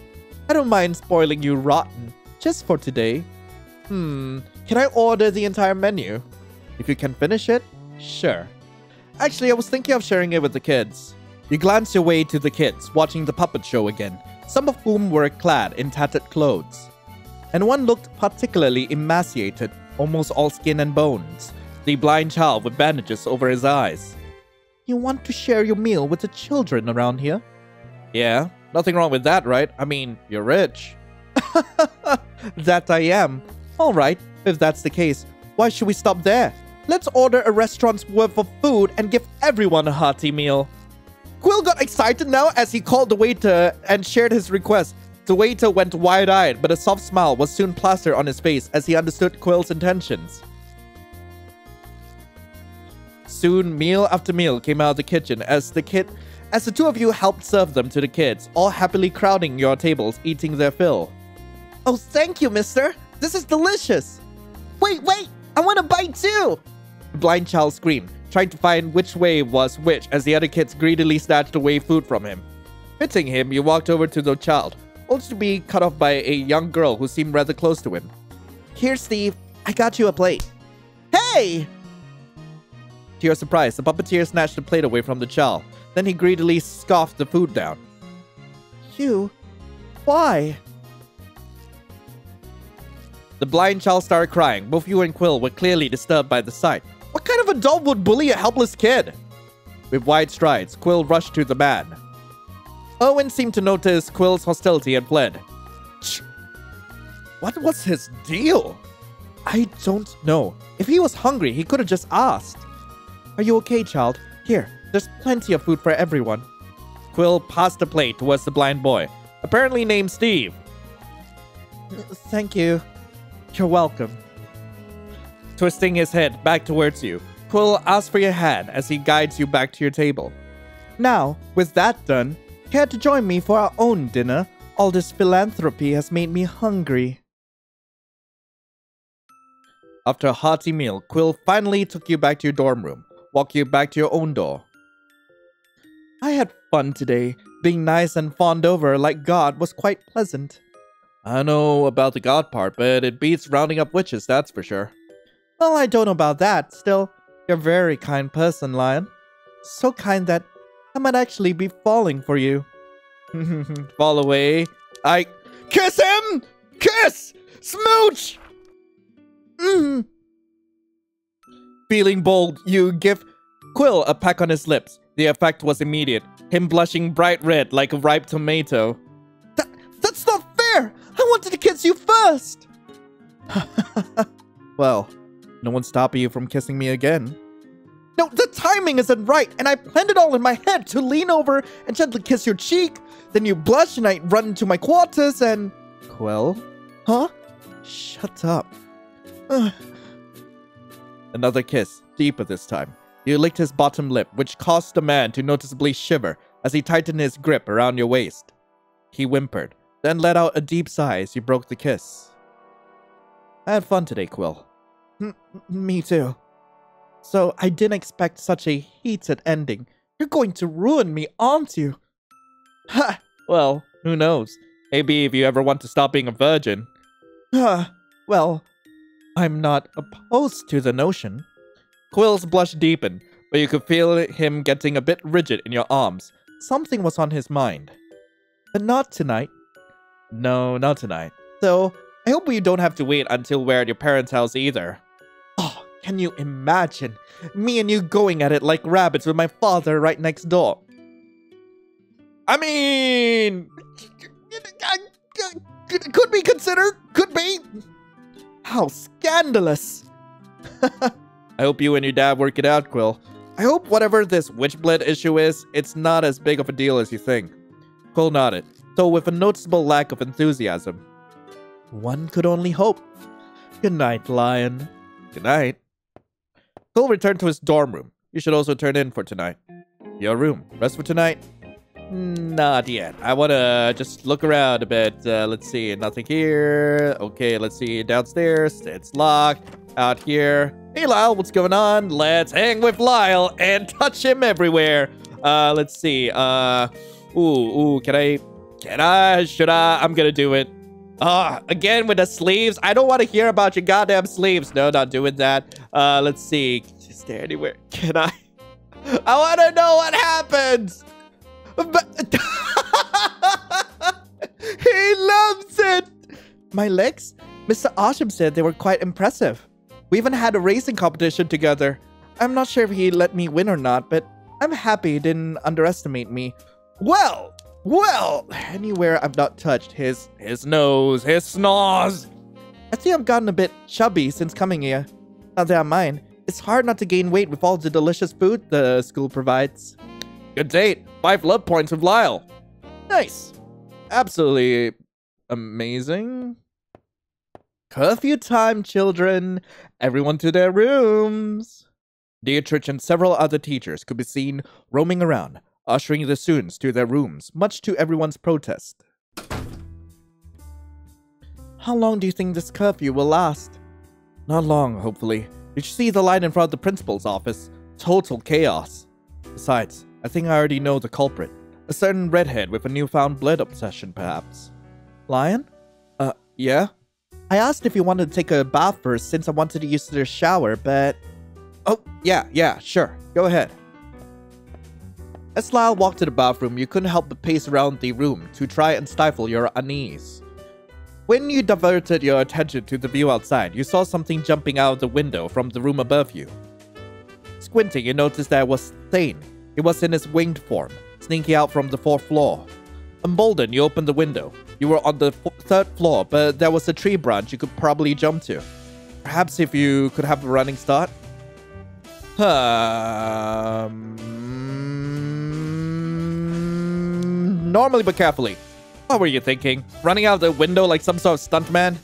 Speaker 1: I don't mind spoiling you rotten, just for today. Hmm, can I order the entire menu? If you can finish it, sure. Actually, I was thinking of sharing it with the kids. You glanced your way to the kids, watching the puppet show again, some of whom were clad in tattered clothes. And one looked particularly emaciated, almost all skin and bones, the blind child with bandages over his eyes. You want to share your meal with the children around here? Yeah, nothing wrong with that, right? I mean, you're rich. that I am. Alright, if that's the case, why should we stop there? Let's order a restaurant's worth of food and give everyone a hearty meal. Quill got excited now as he called the waiter and shared his request. The waiter went wide-eyed, but a soft smile was soon plastered on his face as he understood Quill's intentions. Soon, meal after meal came out of the kitchen as the kid, as the two of you helped serve them to the kids, all happily crowding your tables, eating their fill. Oh, thank you, mister. This is delicious. Wait, wait, I want a bite too. The blind child screamed, trying to find which way was which as the other kids greedily snatched away food from him. Hitting him, he walked over to the child, only to be cut off by a young girl who seemed rather close to him. Here, Steve. I got you a plate. Hey! To your surprise, the puppeteer snatched the plate away from the child. Then he greedily scoffed the food down. You? Why? The blind child started crying. Both you and Quill were clearly disturbed by the sight. What kind of adult would bully a helpless kid? With wide strides, Quill rushed to the man. Owen seemed to notice Quill's hostility and fled. What was his deal? I don't know. If he was hungry, he could have just asked. Are you okay, child? Here, there's plenty of food for everyone. Quill passed the plate towards the blind boy, apparently named Steve. Thank you. You're welcome. Twisting his head back towards you, Quill asks for your hand as he guides you back to your table. Now, with that done, care to join me for our own dinner? All this philanthropy has made me hungry. After a hearty meal, Quill finally took you back to your dorm room, walked you back to your own door. I had fun today. Being nice and fawned over like God was quite pleasant. I know about the God part, but it beats rounding up witches, that's for sure. Well, I don't know about that. Still, you're a very kind person, Lion. So kind that I might actually be falling for you. Fall away. I... Kiss him! Kiss! Smooch! Mm. Feeling bold, you give Quill a peck on his lips. The effect was immediate, him blushing bright red like a ripe tomato. That, that's not! I wanted to kiss you first! well, no one's stopping you from kissing me again. No, the timing isn't right, and I planned it all in my head to lean over and gently kiss your cheek. Then you blush, and I run into my quarters and... Quill? Huh? Shut up. Another kiss, deeper this time. You licked his bottom lip, which caused the man to noticeably shiver as he tightened his grip around your waist. He whimpered, then let out a deep sigh as you broke the kiss. I had fun today, Quill.
Speaker 2: M me too. So I didn't expect such a heated ending. You're going to ruin me, aren't you?
Speaker 1: Ha! well, who knows? Maybe if you ever want to stop being a virgin. Huh.
Speaker 2: well, I'm not opposed to the notion.
Speaker 1: Quill's blush deepened, but you could feel him getting a bit rigid in your arms. Something was on his mind.
Speaker 2: But not tonight.
Speaker 1: No, not tonight.
Speaker 2: So,
Speaker 1: I hope you don't have to wait until we're at your parents' house either.
Speaker 2: Oh, can you imagine? Me and you going at it like rabbits with my father right next door.
Speaker 1: I mean...
Speaker 2: Could be considered. Could be. How scandalous.
Speaker 1: I hope you and your dad work it out, Quill. I hope whatever this witch blood issue is, it's not as big of a deal as you think. Quill nodded, though with a noticeable lack of enthusiasm.
Speaker 2: One could only hope. Good night, Lion.
Speaker 1: Good night. Quill returned to his dorm room. You should also turn in for tonight. Your room. Rest for tonight? Not yet. I want to just look around a bit. Uh, let's see. Nothing here. Okay, let's see. Downstairs. It's locked. Out here. Hey, Lyle. What's going on? Let's hang with Lyle and touch him everywhere. Uh, let's see. Uh, ooh, ooh. Can I? Can I? Should I? I'm gonna do it. Ah, uh, again with the sleeves. I don't want to hear about your goddamn sleeves. No, not doing that. Uh, let's see. Is there anywhere? Can I? I want to know what happens. But
Speaker 2: he loves it. My legs? Mr. Asham said they were quite impressive. We even had a racing competition together. I'm not sure if he let me win or not, but I'm happy he didn't underestimate me.
Speaker 1: Well, well,
Speaker 2: anywhere I've not touched his
Speaker 1: his nose, his snores.
Speaker 2: I see I've gotten a bit chubby since coming here. Not that I mind. It's hard not to gain weight with all the delicious food the school provides.
Speaker 1: Good date. Five love points with Lyle.
Speaker 2: Nice.
Speaker 1: Absolutely amazing.
Speaker 2: Curfew time, children. Everyone to their rooms.
Speaker 1: Dietrich and several other teachers could be seen roaming around, ushering the students to their rooms, much to everyone's protest.
Speaker 2: How long do you think this curfew will last?
Speaker 1: Not long, hopefully. Did you see the light in front of the principal's office? Total chaos. Besides, I think I already know the culprit. A certain redhead with a newfound blood obsession, perhaps.
Speaker 2: Lion?
Speaker 1: Uh, yeah?
Speaker 2: I asked if you wanted to take a bath first since I wanted to use the shower, but...
Speaker 1: Oh, yeah, yeah, sure. Go ahead.
Speaker 2: As Lyle walked to the bathroom, you couldn't help but pace around the room to try and stifle your unease. When you diverted your attention to the view outside, you saw something jumping out of the window from the room above you. Squinting, you noticed that it was Thane, it was in its winged form, sneaking out from the fourth floor. Emboldened, you opened the window. You were on the third floor, but there was a tree branch you could probably jump to. Perhaps if you could have a running start?
Speaker 1: Um, normally but carefully. What were you thinking? Running out of the window like some sort of stuntman?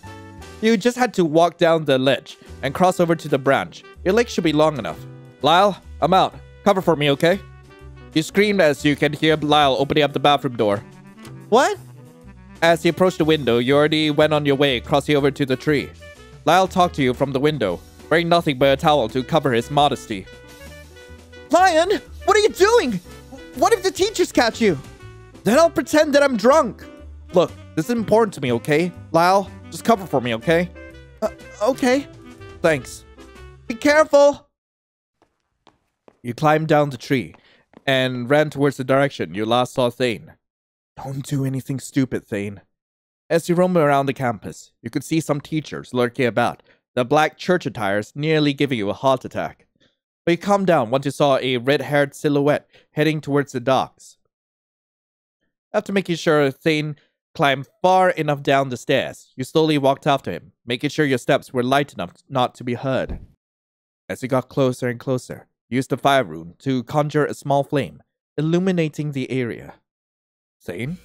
Speaker 1: You just had to walk down the ledge and cross over to the branch. Your legs should be long enough. Lyle, I'm out. Cover for me, okay? You screamed as you can hear Lyle opening up the bathroom door.
Speaker 2: What?
Speaker 1: As he approached the window, you already went on your way, crossing over to the tree. Lyle talked to you from the window, wearing nothing but a towel to cover his modesty.
Speaker 2: Lion, what are you doing? What if the teachers catch you? Then I'll pretend that I'm drunk.
Speaker 1: Look, this is important to me, okay? Lyle, just cover for me, okay?
Speaker 2: Uh, okay.
Speaker 1: Thanks.
Speaker 2: Be careful.
Speaker 1: You climbed down the tree, and ran towards the direction you last saw Thane. Don't do anything stupid, Thane. As you roamed around the campus, you could see some teachers lurking about, their black church attires nearly giving you a heart attack. But you calmed down once you saw a red-haired silhouette heading towards the docks. After making sure Thane climbed far enough down the stairs, you slowly walked after him, making sure your steps were light enough not to be heard. As you got closer and closer, you used the fire rune to conjure a small flame, illuminating the area. Thane?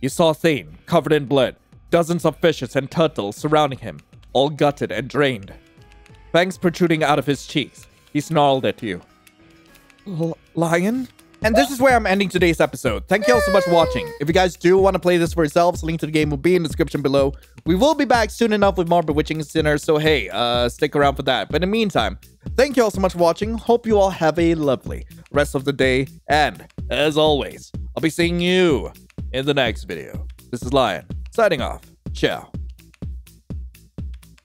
Speaker 1: You saw Thane, covered in blood, dozens of fishes and turtles surrounding him. all gutted and drained. Fangs protruding out of his cheeks. He snarled at you.
Speaker 2: L- lion?
Speaker 1: And this is where I'm ending today's episode. Thank you all so much for watching. If you guys do want to play this for yourselves, link to the game will be in the description below. We will be back soon enough with more Bewitching Sinners, so hey, uh, stick around for that. But in the meantime, thank you all so much for watching. Hope you all have a lovely rest of the day. And, as always, I'll be seeing you in the next video. This is Lion, signing off. Ciao.